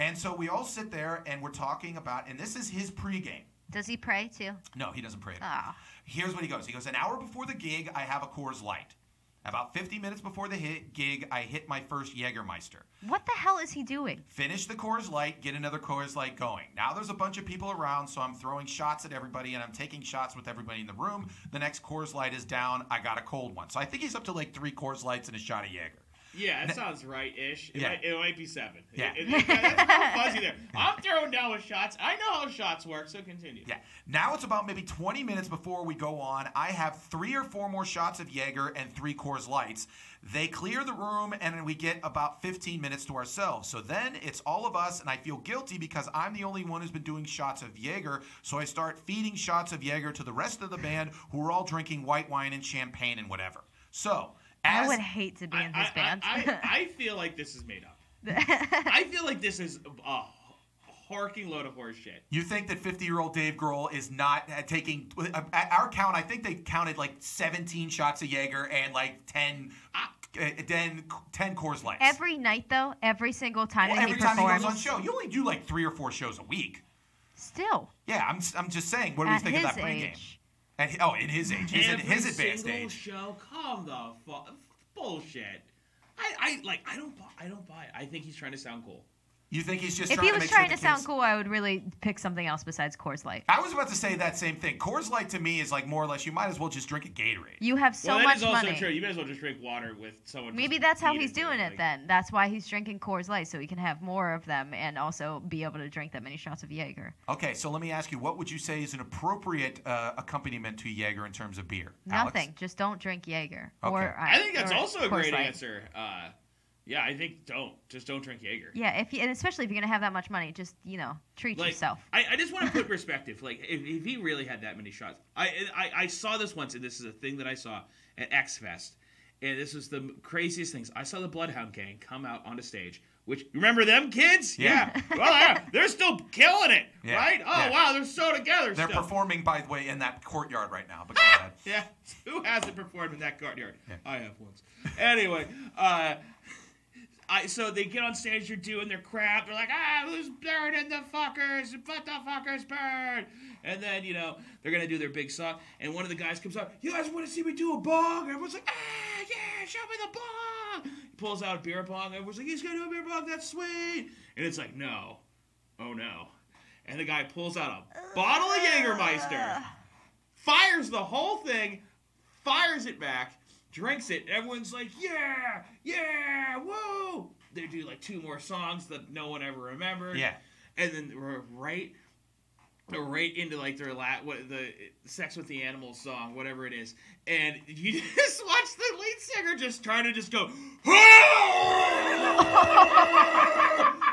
and so we all sit there and we're talking about. And this is his pregame. Does he pray too? No, he doesn't pray. Ah. Here's what he goes. He goes, an hour before the gig, I have a Coors Light. About 50 minutes before the hit gig, I hit my first Jägermeister. What the hell is he doing? Finish the Coors Light, get another Coors Light going. Now there's a bunch of people around, so I'm throwing shots at everybody and I'm taking shots with everybody in the room. The next Coors Light is down. I got a cold one. So I think he's up to like three Coors Lights and a shot of Jaeger. Yeah, that sounds right-ish. It, Yeah. might, it might be seven. Yeah. It, it, that's a little fuzzy there. I'm throwing down with shots. I know how shots work, so continue. Yeah. Now it's about maybe 20 minutes before we go on. I have three or four more shots of Jaeger and three Coors Lights. They clear the room, and then we get about 15 minutes to ourselves. So then it's all of us, and I feel guilty because I'm the only one who's been doing shots of Jaeger. So I start feeding shots of Jaeger to the rest of the band who are all drinking white wine and champagne and whatever. So, I would hate to be I, in this I- band. I, I, I feel like this is made up. I feel like this is a harking load of horse shit. You think that 50 year old Dave Grohl is not uh, taking, uh, at our count, I think they counted like 17 shots of Jaeger and like 10, uh, 10, 10 Coors Lights. every night, though, every single time well, that every he time performs, he goes on show, you only do like three or four shows a week. still Yeah, I'm, I'm just saying, what do we think of that pregame? age. At, oh, in his age, he's Every his advanced age. show, calm the fu- bullshit. I, I like. I don't. bu- I don't buy it. I think he's trying to sound cool. You think he's just If trying he to was make trying sure to sound kids- cool, I would really pick something else besides Coors Light. I was about to say that same thing. Coors Light to me is like more or less, you might as well just drink a Gatorade. You have so well, that much is also money. true. You may as well just drink water with someone. Maybe that's how he's doing it like- then. That's why he's drinking Coors Light, so he can have more of them and also be able to drink that many shots of Jaeger. Okay, so let me ask you, what would you say is an appropriate uh, accompaniment to Jaeger in terms of beer? Alex? Nothing. Just don't drink Jaeger. Okay. Or, I think that's or also a Coors great Light. answer. Uh, yeah, I think don't just don't drink Jaeger. Yeah, if you, and especially if you're gonna have that much money, just you know treat Like, yourself. I, I just want to put perspective. Like, if, if he really had that many shots, I, I I saw this once, and this is a thing that I saw at X Fest, and this was the craziest things. I saw the Bloodhound Gang come out onto stage. Which remember them kids? Yeah. well, yeah, they're still killing it, Yeah, right? Oh yeah. wow, they're so together. They're still. performing, by the way, in that courtyard right now. But go ahead. Yeah, who hasn't performed in that courtyard? Yeah. I have once. Anyway, uh, I so they get on stage, they're doing their crap. They're like, ah, who's burning the fuckers? Let the fuckers burn. And then you know they're gonna do their big song, and one of the guys comes up, You guys want to see me do a bong? Everyone's like, ah, yeah, show me the bong. He pulls out a beer bong. Everyone's like, he's gonna do a beer bong. That's sweet. And it's like, no, oh no. And the guy pulls out a bottle of Jägermeister fires the whole thing, fires it back, drinks it. Everyone's like, yeah, yeah, whoa. They do like two more songs that no one ever remembered. Yeah. And then we're right, they're right into like their la- what the sex with the animals song, whatever it is, and you just watch the lead singer just trying to just go. Ah!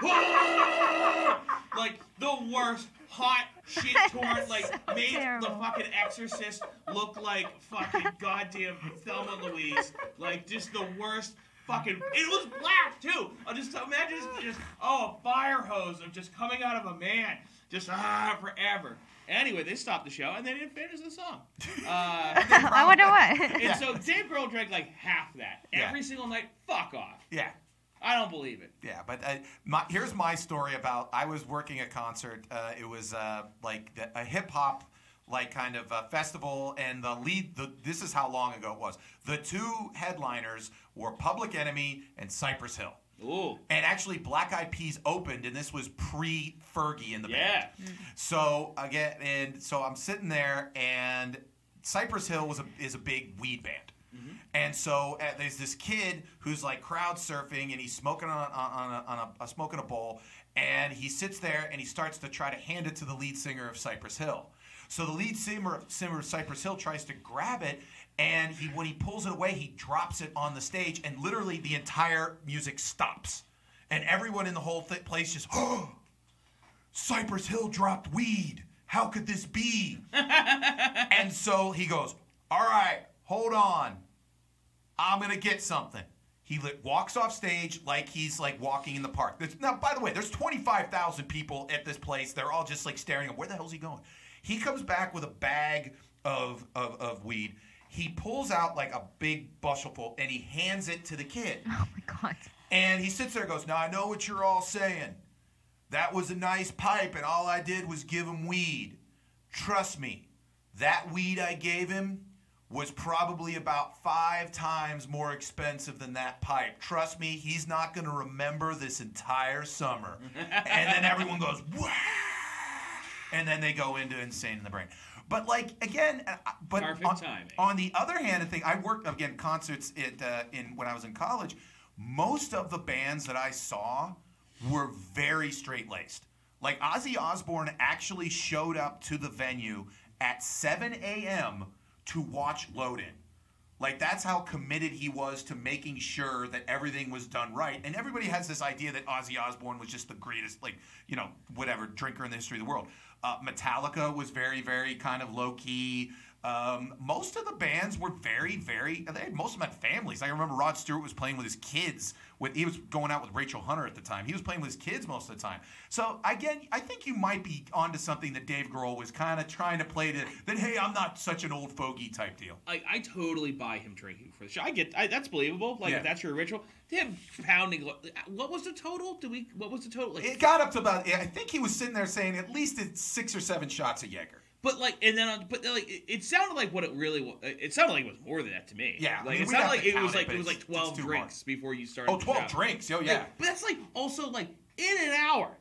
like the worst hot shit torn like So made terrible. the fucking exorcist look like fucking goddamn Thelma Louise like just the worst fucking. It was black too. I just imagine just, just oh a fire hose of just coming out of a man, just ah forever. Anyway, they stopped the show and they didn't finish the song. Uh, I wonder what. and so Dave Grohl drank like half that Yeah. every single night. Fuck off. Yeah. I don't believe it. Yeah, but uh, my, here's my story about I was working a concert. Uh, it was uh, like the, a hip hop like kind of uh, festival, and the lead. The, this is how long ago it was. The two headliners were Public Enemy and Cypress Hill. Ooh. And actually, Black Eyed Peas opened, and this was pre Fergie in the Yeah. band. So again, and so I'm sitting there, and Cypress Hill was a is a big weed band. And so uh, there's this kid who's like crowd surfing, and he's smoking on, on, on, a, on a, a smoking a bowl, and he sits there and he starts to try to hand it to the lead singer of Cypress Hill. So the lead singer, singer of Cypress Hill tries to grab it, and he when he pulls it away, he drops it on the stage, and literally the entire music stops, and everyone in the whole th- place just, oh, Cypress Hill dropped weed. How could this be? and so he goes, All right, hold on. I'm going to get something. He walks off stage like he's like walking in the park. There's, now, by the way, there's 25,000 people at this place. They're all just like staring at where the hell's he going? He comes back with a bag of, of, of weed. He pulls out like a big bushel full and he hands it to the kid. Oh my god. And he sits there and goes, Now I know what you're all saying. That was a nice pipe, and all I did was give him weed. Trust me, that weed I gave him was probably about five times more expensive than that pipe. Trust me, he's not going to remember this entire summer. and then everyone goes, wow. And then they go into insane in the brain. But like again, uh, but on, on the other hand, the thing I worked again concerts at uh, in when I was in college. Most of the bands that I saw were very straight laced. Like Ozzy Osbourne actually showed up to the venue at 7 a.m. to watch Load In. Like that's how committed he was to making sure that everything was done right. And everybody has this idea that Ozzy Osbourne was just the greatest, like you know, whatever drinker in the history of the world. Uh, Metallica was very, very kind of low key. Um, most of the bands were very, very. They had, most of them had families. I remember Rod Stewart was playing with his kids. With he was going out with Rachel Hunter at the time. He was playing with his kids most of the time. So again, I think you might be onto something that Dave Grohl was kind of trying to play to. That hey, I'm not such an old fogey type deal. I, I totally buy him drinking for the show. I get I, that's believable. Like Yeah. if that's your ritual, him pounding. What was the total? Do we? What was the total? Like, It got up to about. I think he was sitting there saying at least it's six or seven shots of Jaeger. But like, and then, on- but then, like, it, it sounded like what it really was. It sounded like it was more than that to me. Yeah, I like mean, it sounded like it was count it, like it was like twelve it's too drinks before you started. Oh, 12 drinks. Oh Like, yeah. but that's like also like in an hour.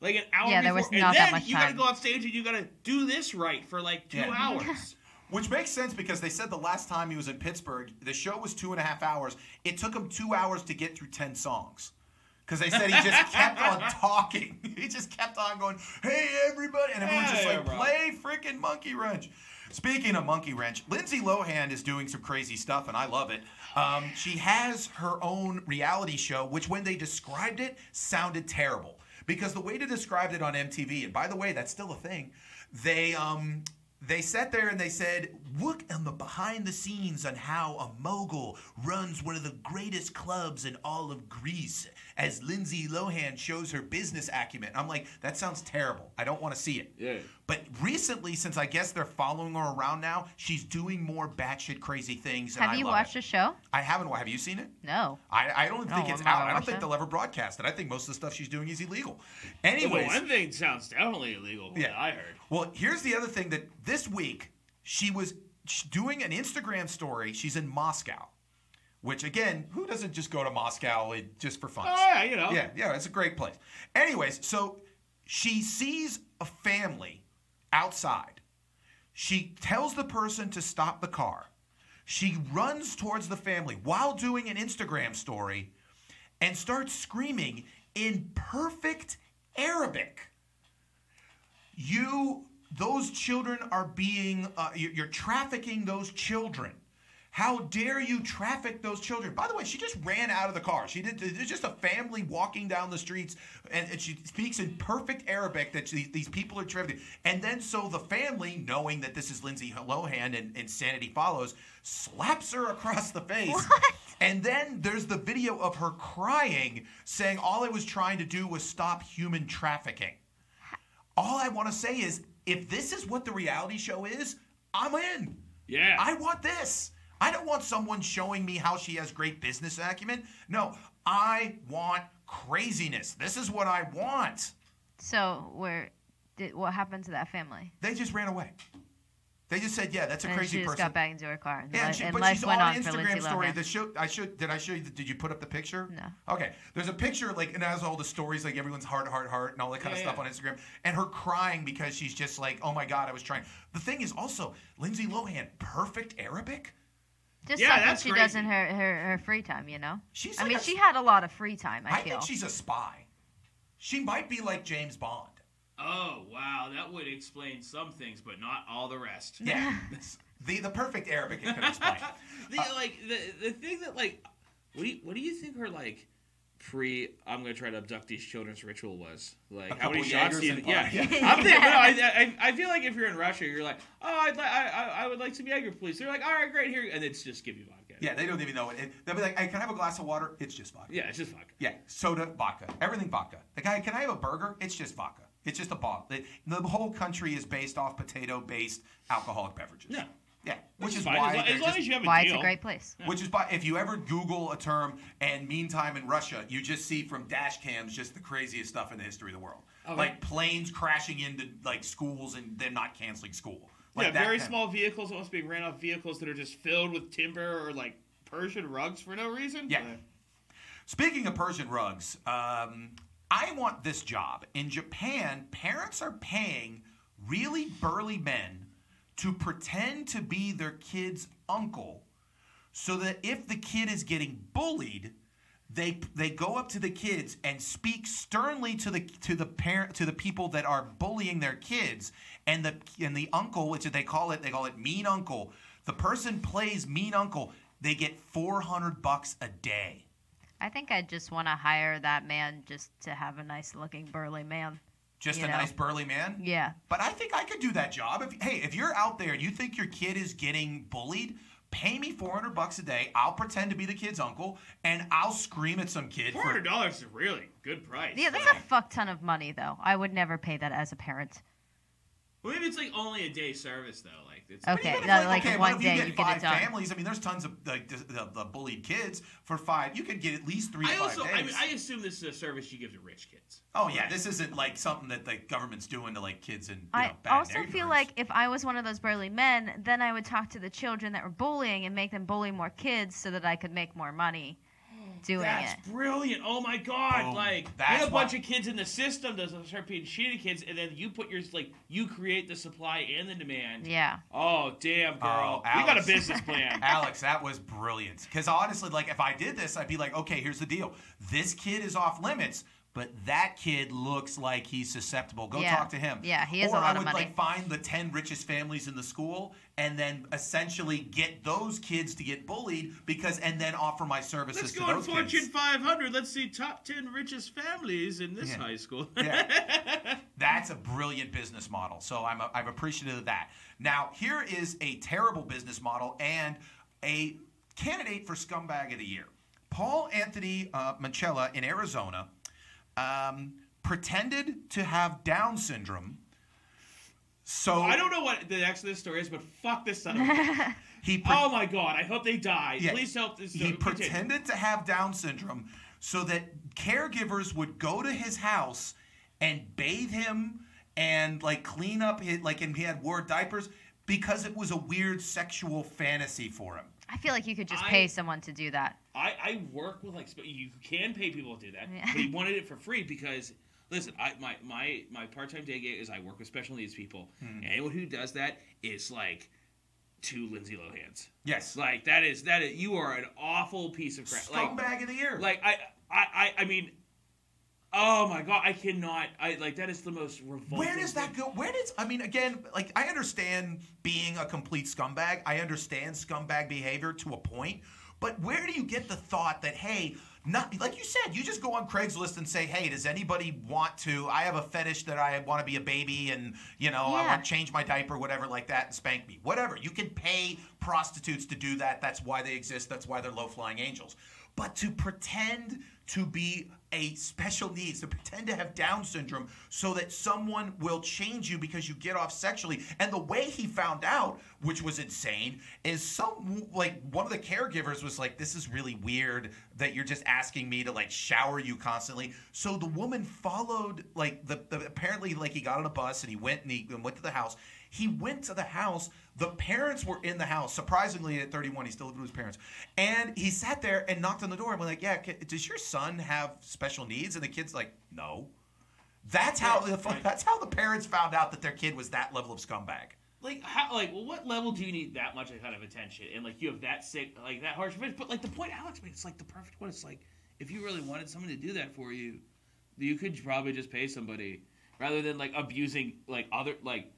Like an hour. Yeah, there was not and that then much you gotta go on stage and you gotta do this right for like two Yeah. hours. Which makes sense because they said the last time he was in Pittsburgh, the show was two and a half hours. It took him two hours to get through 10 songs. Because they said he just kept on talking. He just kept on going, hey, everybody. And everyone's just like, play freaking Monkey Wrench. Speaking of Monkey Wrench, Lindsay Lohan is doing some crazy stuff, and I love it. Um, she has her own reality show, which when they described it, sounded terrible. Because the way to describe it on MTV, and by the way, that's still a thing, they um, they sat there and they said, look on the behind the scenes on how a mogul runs one of the greatest clubs in all of Greece as Lindsay Lohan shows her business acumen. I'm like, that sounds terrible. I don't want to see it. Yeah. But recently, since I guess they're following her around now, she's doing more batshit crazy things. and Have I you love watched it. the show? I haven't. Have you seen it? No. I, I don't think Oh, it's out. I don't think it. they'll ever broadcast it. I think most of the stuff she's doing is illegal. Well, one thing sounds definitely illegal. from Yeah. what I heard. well, here's the other thing that this week she was doing an Instagram story. She's in Moscow, which again, who doesn't just go to Moscow eh, just for fun? Oh yeah, you know. Yeah, yeah, it's a great place. Anyways, so she sees a family outside. She tells the person to stop the car. She runs towards the family while doing an Instagram story and starts screaming in perfect Arabic. You, those children are being, uh, you're, you're trafficking those children. How dare you traffic those children? By the way, she just ran out of the car. She did. There's just a family walking down the streets, and, and she speaks in perfect Arabic that she, these people are trafficking. And then so the family, knowing that this is Lindsay Lohan and Insanity follows, slaps her across the face. What? And then there's the video of her crying, saying all I was trying to do was stop human trafficking. All I want to say is, if this is what the reality show is, I'm in. Yeah. I want this. I don't want someone showing me how she has great business acumen. No, I want craziness. This is what I want. So where did what happened to that family? They just ran away. They just said, "Yeah, that's a and crazy she just person." got back into her car, and, Yeah, li- and she, and but life she's went on on Instagram story Lohan. that show I should did I show you the, did you put up the picture? No. Okay. There's a picture like and it has all the stories like everyone's heart heart heart and all that kind Yeah, of stuff yeah. on Instagram and her crying because she's just like, "Oh my god, I was trying." The thing is also Lindsay Lohan, perfect Arabic? Just Yeah, something that's she does crazy. in her, her, her free time, you know. She's I like mean, a- she had a lot of free time. I, I feel. think she's a spy. She might be like James Bond. Oh wow, that would explain some things, but not all the rest. Yeah. the the perfect Arabic it could explain. the uh, like the the thing that like what do you, what do you think her like pre I'm gonna try to abduct these children's ritual was like how many shots do you and yeah. I'm thinking no, I, I I feel like if you're in Russia you're like oh I'd li- I, I I would like some Jaeger please they're like all right great here and it's just give you vodka Yeah, they don't even know it. it. They'll be like, "Hey, can I have a glass of water?" It's just vodka. yeah it's just vodka Yeah, soda, vodka, everything vodka. The guy, can I have a burger? It's just vodka. It's just a bottle. The, the whole country is based off potato-based alcoholic beverages. Yeah. Yeah, which, is fine why as, as long just- as you have a Why deal it's a great place. Which is why, if you ever Google a term and meantime in Russia, you just see from dash cams just the craziest stuff in the history of the world. Okay. Like planes crashing into like schools and them not canceling school. Like yeah very kind- small vehicles almost being ran off vehicles that are just filled with timber or like Persian rugs for no reason Yeah. Speaking of Persian rugs, um, I want this job. In Japan, parents are paying really burly men to pretend to be their kid's uncle so that if the kid is getting bullied, they they go up to the kids and speak sternly to the to the parent to the people that are bullying their kids. And the and the uncle which they call it they call it mean uncle. The person plays mean uncle they get 400 bucks a day. I think I just want to hire that man just to have a nice looking burly man. Just You a know. nice burly man Yeah. but i think i could do that job if hey if you're out there and you think your kid is getting bullied pay me 400 bucks a day i'll pretend to be the kid's uncle and i'll scream at some kid four for hundred dollars is a really good price Yeah, that's a fuck ton of money though. I would never pay that as a parent. well, maybe it's like only a day service though like it's Okay. No, like okay, one what if day you get you get five it families? I mean, there's tons of like the, the, the bullied kids for five. You could get at least three to I five also, days. I, mean, I assume this is a service you give to rich kids. oh yeah, this isn't like something that the government's doing to like kids and. You know, I bad also feel like if I was one of those burly men, then I would talk to the children that were bullying and make them bully more kids so that I could make more money doing That's it. brilliant! Oh my god! Boom. Like That's get a bunch why- of kids in the system to start being shitty kids, and then you put yours like you create the supply and the demand. Yeah. Oh damn, oh, girl! Oh, we got a business plan. Alex, that was brilliant. Because honestly, like if I did this, I'd be like, okay, here's the deal. This kid is off limits, but that kid looks like he's susceptible. Go Yeah. talk to him. Yeah, he has or a lot I of would money. like find the ten richest families in the school and then essentially get those kids to get bullied because and then offer my services Let's to go on those Fortune kids. 500. Let's see top 10 richest families in this Yeah. high school. Yeah. That's a brilliant business model. So I'm, I'm appreciative of that. Now, here is a terrible business model and a candidate for Scumbag of the Year. Paul Anthony uh, Manchella in Arizona um, pretended to have Down syndrome. So I don't know what the next of this story is, but fuck this son of a he pre- Oh my god, I hope they die. Yeah. Please help this. he continue. pretended to have Down syndrome so that caregivers would go to his house and bathe him and like clean up his like and he had wore diapers because it was a weird sexual fantasy for him. I feel like you could just I- pay someone to do that. I, I work with like you can pay people to do that, Yeah. but he wanted it for free because listen, I my my my part time day gig is I work with special needs people. Hmm. And anyone who does that is like two Lindsay Lohans. Yes. Like that is that is you are an awful piece of crap. Like Scumbag of the year. like I I I, I mean. Oh my god, I cannot. I like that is the most revolting. Where does that go? Where does I mean? Again, like I understand being a complete scumbag. I understand scumbag behavior to a point, but where do you get the thought that hey, not like you said, you just go on Craigslist and say, hey, does anybody want to? I have a fetish that I want to be a baby, and you know I want to change my diaper, whatever, like that, and spank me, whatever. You can pay prostitutes to do that. That's why they exist. That's why they're low flying angels. But to pretend to be a special needs, to pretend to have Down syndrome so that someone will change you because you get off sexually. And the way he found out, which was insane, is some like one of the caregivers was like, This is really weird that you're just asking me to like shower you constantly. So the woman followed like the, the apparently like he got on a bus and he went and he went to the house. He went to the house. The parents were in the house. Surprisingly, at 31, he still lived with his parents. And he sat there and knocked on the door and went like, "Yeah, does your son have special needs?" And the kid's like, "No." That's how the that's how the parents found out that their kid was that level of scumbag. Like how? Like, well, what level do you need that much kind of attention? And like, you have that sick, like that harsh. But but, like the point Alex made, it's like the perfect one. It's like if you really wanted someone to do that for you, you could probably just pay somebody rather than like abusing like other like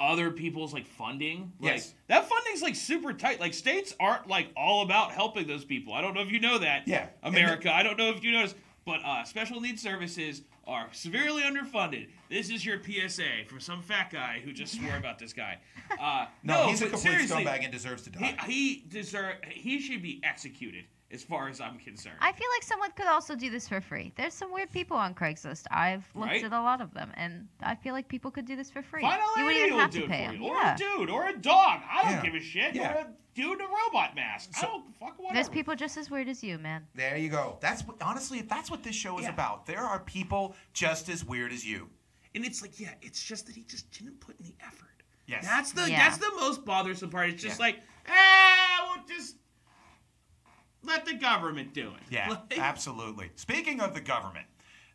other people's like funding. Like Yes. that funding's like super tight. Like states aren't like all about helping those people. I don't know if you know that. Yeah. America. I don't know if you notice, but uh, special needs services are severely underfunded. This is your PSA from some fat guy who just swore about this guy. Uh, No, no, he's a complete scumbag and deserves to die. He, he deserve. He should be executed, as far as I'm concerned. I feel like someone could also do this for free. There's some weird people on Craigslist. I've looked Right? at a lot of them, and I feel like people could do this for free. Find a you lady wouldn't even have do to it pay them. or Yeah. a dude, or a dog. I don't Yeah. give a shit. Yeah. Or a dude in a robot mask. I don't fuck whatever. There's people just as weird as you, man. There you go. That's what, honestly, that's what this show is Yeah. about. There are people just as weird as you. And it's like, yeah, it's just that he just didn't put any effort. Yes. That's the Yeah. that's the most bothersome part. It's just Yeah. like, ah, we'll just let the government do it. Yeah, Like- absolutely. Speaking of the government,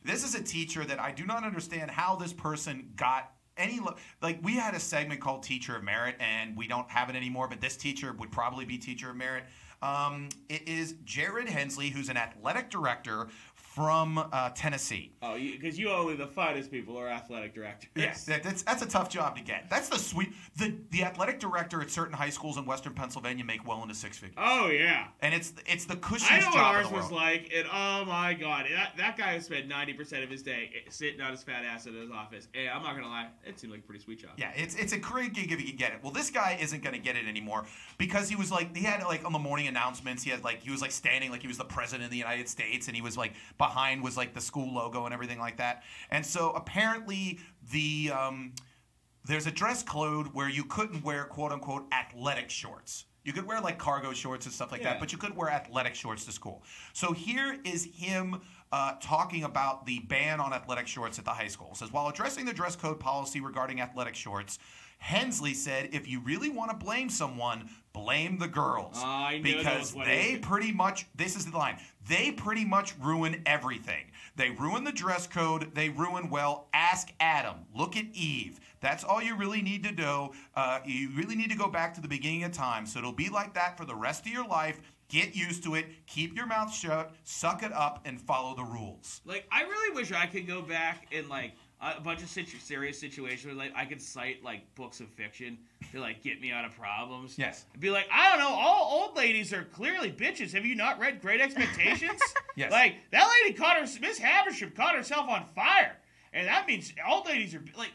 this is a teacher that I do not understand how this person got any lo- like we had a segment called Teacher of Merit and we don't have it anymore, but this teacher would probably be Teacher of Merit. Um, it is Jared Hensley, who's an athletic director from uh, Tennessee. Oh, because you, only the finest people are athletic directors. Yes, that, that's that's a tough job to get. That's the sweet the the athletic director at certain high schools in Western Pennsylvania make well into six figures, Oh yeah. and it's it's the I cushiest know what job ours was like, and oh my god, that, that guy has spent ninety percent of his day sitting on his fat ass in his office. Hey, I'm not gonna lie, it seemed like a pretty sweet job. Yeah, it's it's a great gig if you can get it. Well, this guy isn't going to get it anymore because he was like he had like on the morning announcements he had like he was like standing like he was the president of the United States and he was like behind was like the school logo and everything like that. And so apparently the um, there's a dress code where you couldn't wear quote unquote athletic shorts. You could wear like cargo shorts and stuff like Yeah. that, but you couldn't wear athletic shorts to school. So here is him uh, talking about the ban on athletic shorts at the high school. It says while addressing the dress code policy regarding athletic shorts, Hensley said, "If you really want to blame someone, blame the girls I because they pretty much. This is the line. They pretty much ruin everything. They ruin the dress code. They ruin well. Ask Adam. Look at Eve. That's all you really need to do. Uh, you really need to go back to the beginning of time. So it'll be like that for the rest of your life. Get used to it. Keep your mouth shut. Suck it up and follow the rules. Like, I really wish I could go back and like a bunch of situ- serious situations where like I could cite like books of fiction to like get me out of problems. Yes. I'd be like, I don't know, all old ladies are clearly bitches. Have you not read Great Expectations? Yes. Like that lady caught her, Miss Havisham caught herself on fire, and that means old ladies are like,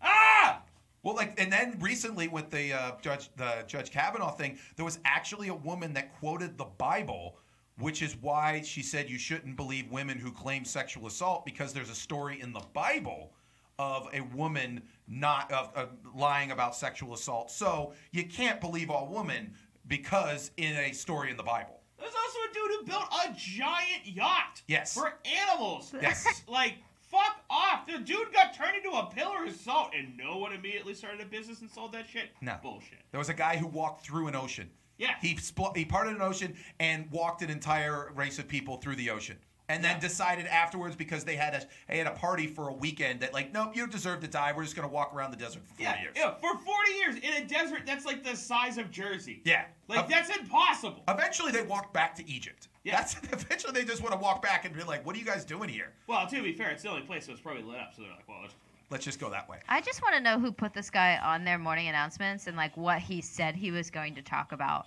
ah. Well, like, and then recently with the uh, judge, the Judge Kavanaugh thing, there was actually a woman that quoted the Bible, which is why she said you shouldn't believe women who claim sexual assault because there's a story in the Bible of a woman not of, of lying about sexual assault. So you can't believe all women because in a story in the Bible. There's also a dude who built a giant yacht. Yes. For animals. Yes. like, fuck off. The dude got turned into a pillar of salt, and no one immediately started a business and sold that shit. No. Bullshit. There was a guy who walked through an ocean. Yeah. He spl- he parted an ocean and walked an entire race of people through the ocean. And then Yeah. decided afterwards because they had a they had a party for a weekend that like nope you deserve to die. We're just gonna walk around the desert for 40 Yeah, years. yeah, for 40 years in a desert that's like the size of Jersey. Yeah. Like, Ev- that's impossible. Eventually, they walked back to Egypt. Yeah. That's eventually they just want to walk back and be like, "What are you guys doing here? Well, to be fair, it's the only place that was probably lit up, so they're like, well, let's Let's just go that way." I just want to know who put this guy on their morning announcements and like what he said he was going to talk about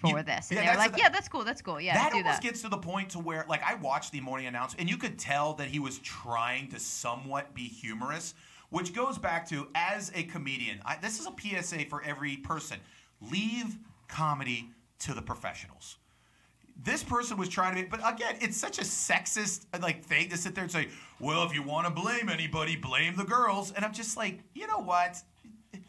for You- this. And yeah, they were that's like, the- "Yeah, that's cool. That's cool. Yeah, that do almost that." gets to the point to where, like, I watched the morning announcement, and you could tell that he was trying to somewhat be humorous, which goes back to as a comedian. I, this is a PSA for every person: leave comedy to the professionals. This person was trying to be, but again, it's such a sexist like thing to sit there and say, "Well, if you want to blame anybody, blame the girls." And I'm just like, you know what?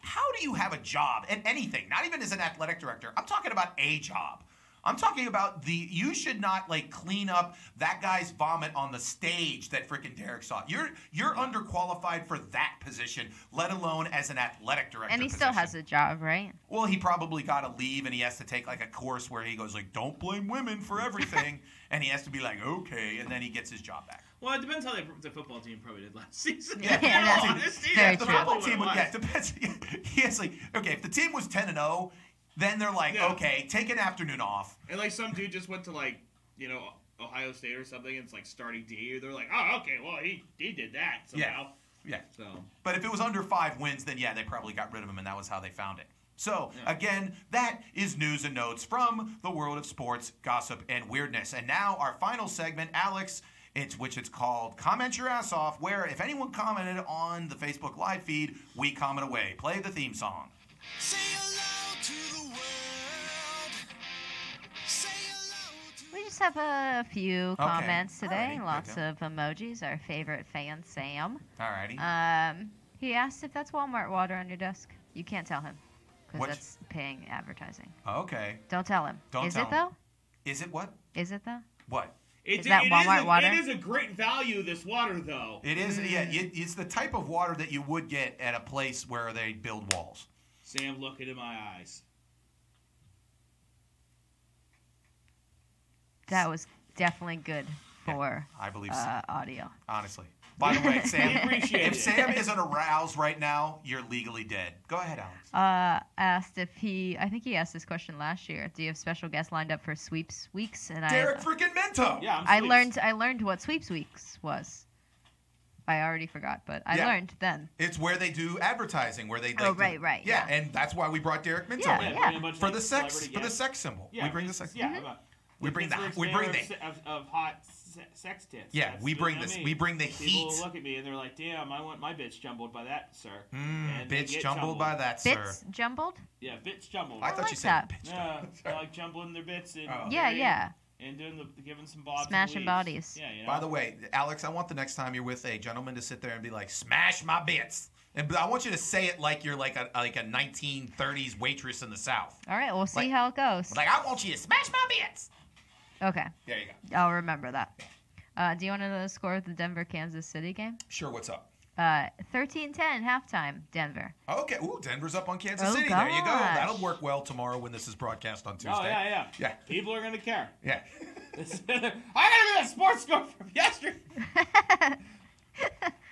How do you have a job at anything? Not even as an athletic director. I'm talking about a job. I'm talking about the you should not like clean up that guy's vomit on the stage that freaking Derek saw. You're you're underqualified for that position, let alone as an athletic director. and he still has a job, right? Well, he probably got to leave, and he has to take like a course where he goes like, "Don't blame women for everything," and he has to be like, "Okay," and then he gets his job back. Well, it depends how they, the football team probably did last season. Yeah, In Yeah, all that's- honesty, very that's the true. football team would what yeah, it was. depends. He has like, okay, if the team was ten and zero, then they're like, Yeah. okay, take an afternoon off. And like some dude just went to like, you know, Ohio State or something, and it's like starting D. They're like, oh, okay, well he he did that somehow. Yeah. So But if it was under five wins, then yeah, they probably got rid of him, and that was how they found it. So, Yeah. again, that is news and notes from the world of sports, gossip, and weirdness. And now our final segment, Alex, it's which it's called Comment Your Ass Off, where if anyone commented on the Facebook live feed, we comment away. Play the theme song. Say hello to the world. Say hello to We just have a few comments All today. righty. Lots Okay. of emojis. Our favorite fan, Sam. Alrighty. Um, he asked if that's Walmart water on your desk. You can't tell him because that's paying advertising. okay. Don't tell him. Don't Is tell it him. though? Is it what? Is it though? What? It, Is that it Walmart a, water? It is a great value. This water though. It is, yeah, it, it's the type of water that you would get at a place where they build walls. Sam, look into my eyes. That was definitely good for I believe so. uh, audio. Honestly. By the way, Sam, appreciate if it. Sam isn't aroused right now, you're legally dead. Go ahead, Alex. Uh, asked if he. I think he asked this question last year. Do you have special guests lined up for sweeps weeks? And Derek I, freaking Minto. Yeah, I'm I learned. I learned what sweeps weeks was. I already forgot, but I Yeah. learned then. It's where they do advertising, where they. Oh, like, do- right, right, Yeah, yeah. and that's why we brought Derek Minto Yeah, in. bring a bunch of, For like, the sex, for the sex symbol. Yeah, we bring the sex. Yeah, Mm-hmm. We bring the- we bring mayor the- of, of, of hot se- sex tits. Yeah, That's we bring you know this- me. we bring the People heat. look at me and they're like, "Damn, I want my bitch jumbled by that, sir." Mm, And they bitch get jumbled by that, sir. Bits jumbled. Yeah, bitch jumbled. I thought like you said that. bitch. Yeah, jumbled. I like jumbling their bits and Oh. Yeah, yeah. and doing the giving some bobs, Smashing weaves. bodies. Yeah, you know. By the way, Alex, I want the next time you're with a gentleman to sit there and be like, "Smash my bits," and I want you to say it like you're like a like a 1930s waitress in the South. All right, we'll see Like- how it goes. Like, I want you to smash my bits. Okay, There you go. I'll remember that. Uh, do you want to know the score of the Denver Kansas City game? Sure. What's up? Uh, 13-10 halftime, Denver. Okay. Ooh, Denver's up on Kansas Oh, City. There you go. That'll work well tomorrow when this is broadcast on Tuesday. oh yeah, yeah, Yeah. People are gonna care. Yeah. I gotta get a sports score from yesterday.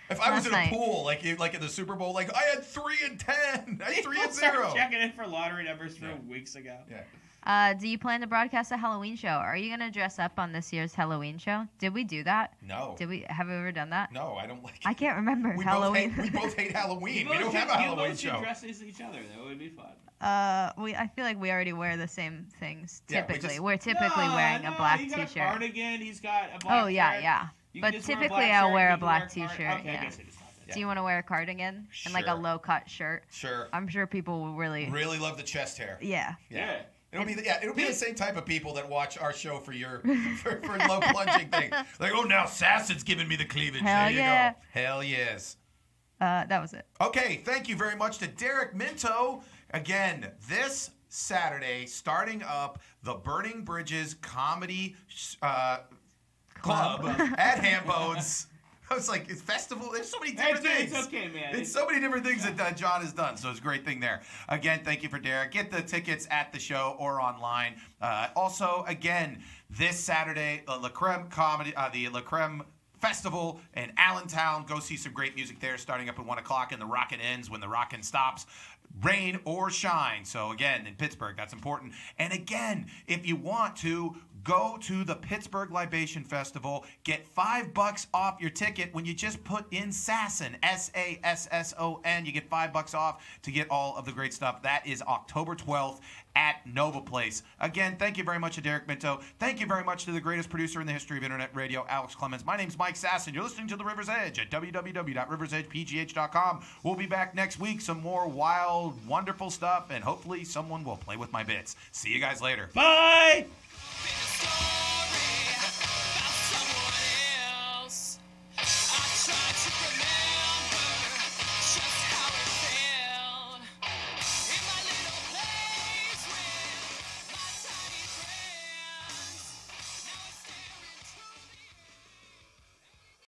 If I was Last in night. a pool, like like in the Super Bowl, like I had three and ten, I had three and zero. Checking in for lottery numbers from Yeah. weeks ago. Yeah. Uh, do you plan to broadcast a Halloween show? Are you gonna dress up on this year's Halloween show? Did we do that? No. Did we? Have we ever done that? No, I don't like. It. I can't remember We Halloween. both hate. We both hate Halloween. You We don't should- have a you Halloween both should show. dress as each other. That would be fun. Uh, we. I feel like we already wear the same things. Yeah, we Typically, just- we are typically No, wearing no, a black you got A t-shirt. cardigan. He's got a black Oh yeah, shirt. yeah. You But just wear typically, I'll wear a black wear card- t-shirt. Okay, I yeah. I just thought that. Do you want to wear a cardigan and like a low cut shirt? Sure. I'm sure people will really. Really love the chest hair. Yeah. Yeah. It'll be the, yeah, it'll be the same type of people that watch our show for your for, for low plunging thing. Like, oh, now Sasson's giving me the cleavage. Hell there you yeah. go. Hell yes. Uh, that was it. Okay, thank you very much to Derek Minto. Again, this Saturday, starting up the Burning Bridges Comedy uh, Club Club. at Hambones. I was like, it's festival. There's so many different It's- things. it's okay, man. It's so many different things that uh, John has done. So it's a great thing there. Again, thank you for Derek. Get the tickets at the show or online. Uh, also, again, this Saturday, the La Creme comedy, uh, the La Creme Festival in Allentown. Go see some great music there, starting up at one o'clock, and the rockin' ends when the rockin' stops. Rain or shine. So again, in Pittsburgh, that's important. And again, if you want to, go to the Pittsburgh Libation Festival. Get five bucks off your ticket when you just put in Sasson, S A S S O N. You get five bucks off to get all of the great stuff. That is October 12th at Nova Place. Again, thank you very much to Derek Minto. Thank you very much to the greatest producer in the history of Internet radio, Alex Clemens. My name's Mike Sasson. You're listening to The River's Edge at www.riversedgepgh.com. We'll be back next week. Some more wild, wonderful stuff, and hopefully someone will play with my bits. See you guys later. Bye the storm.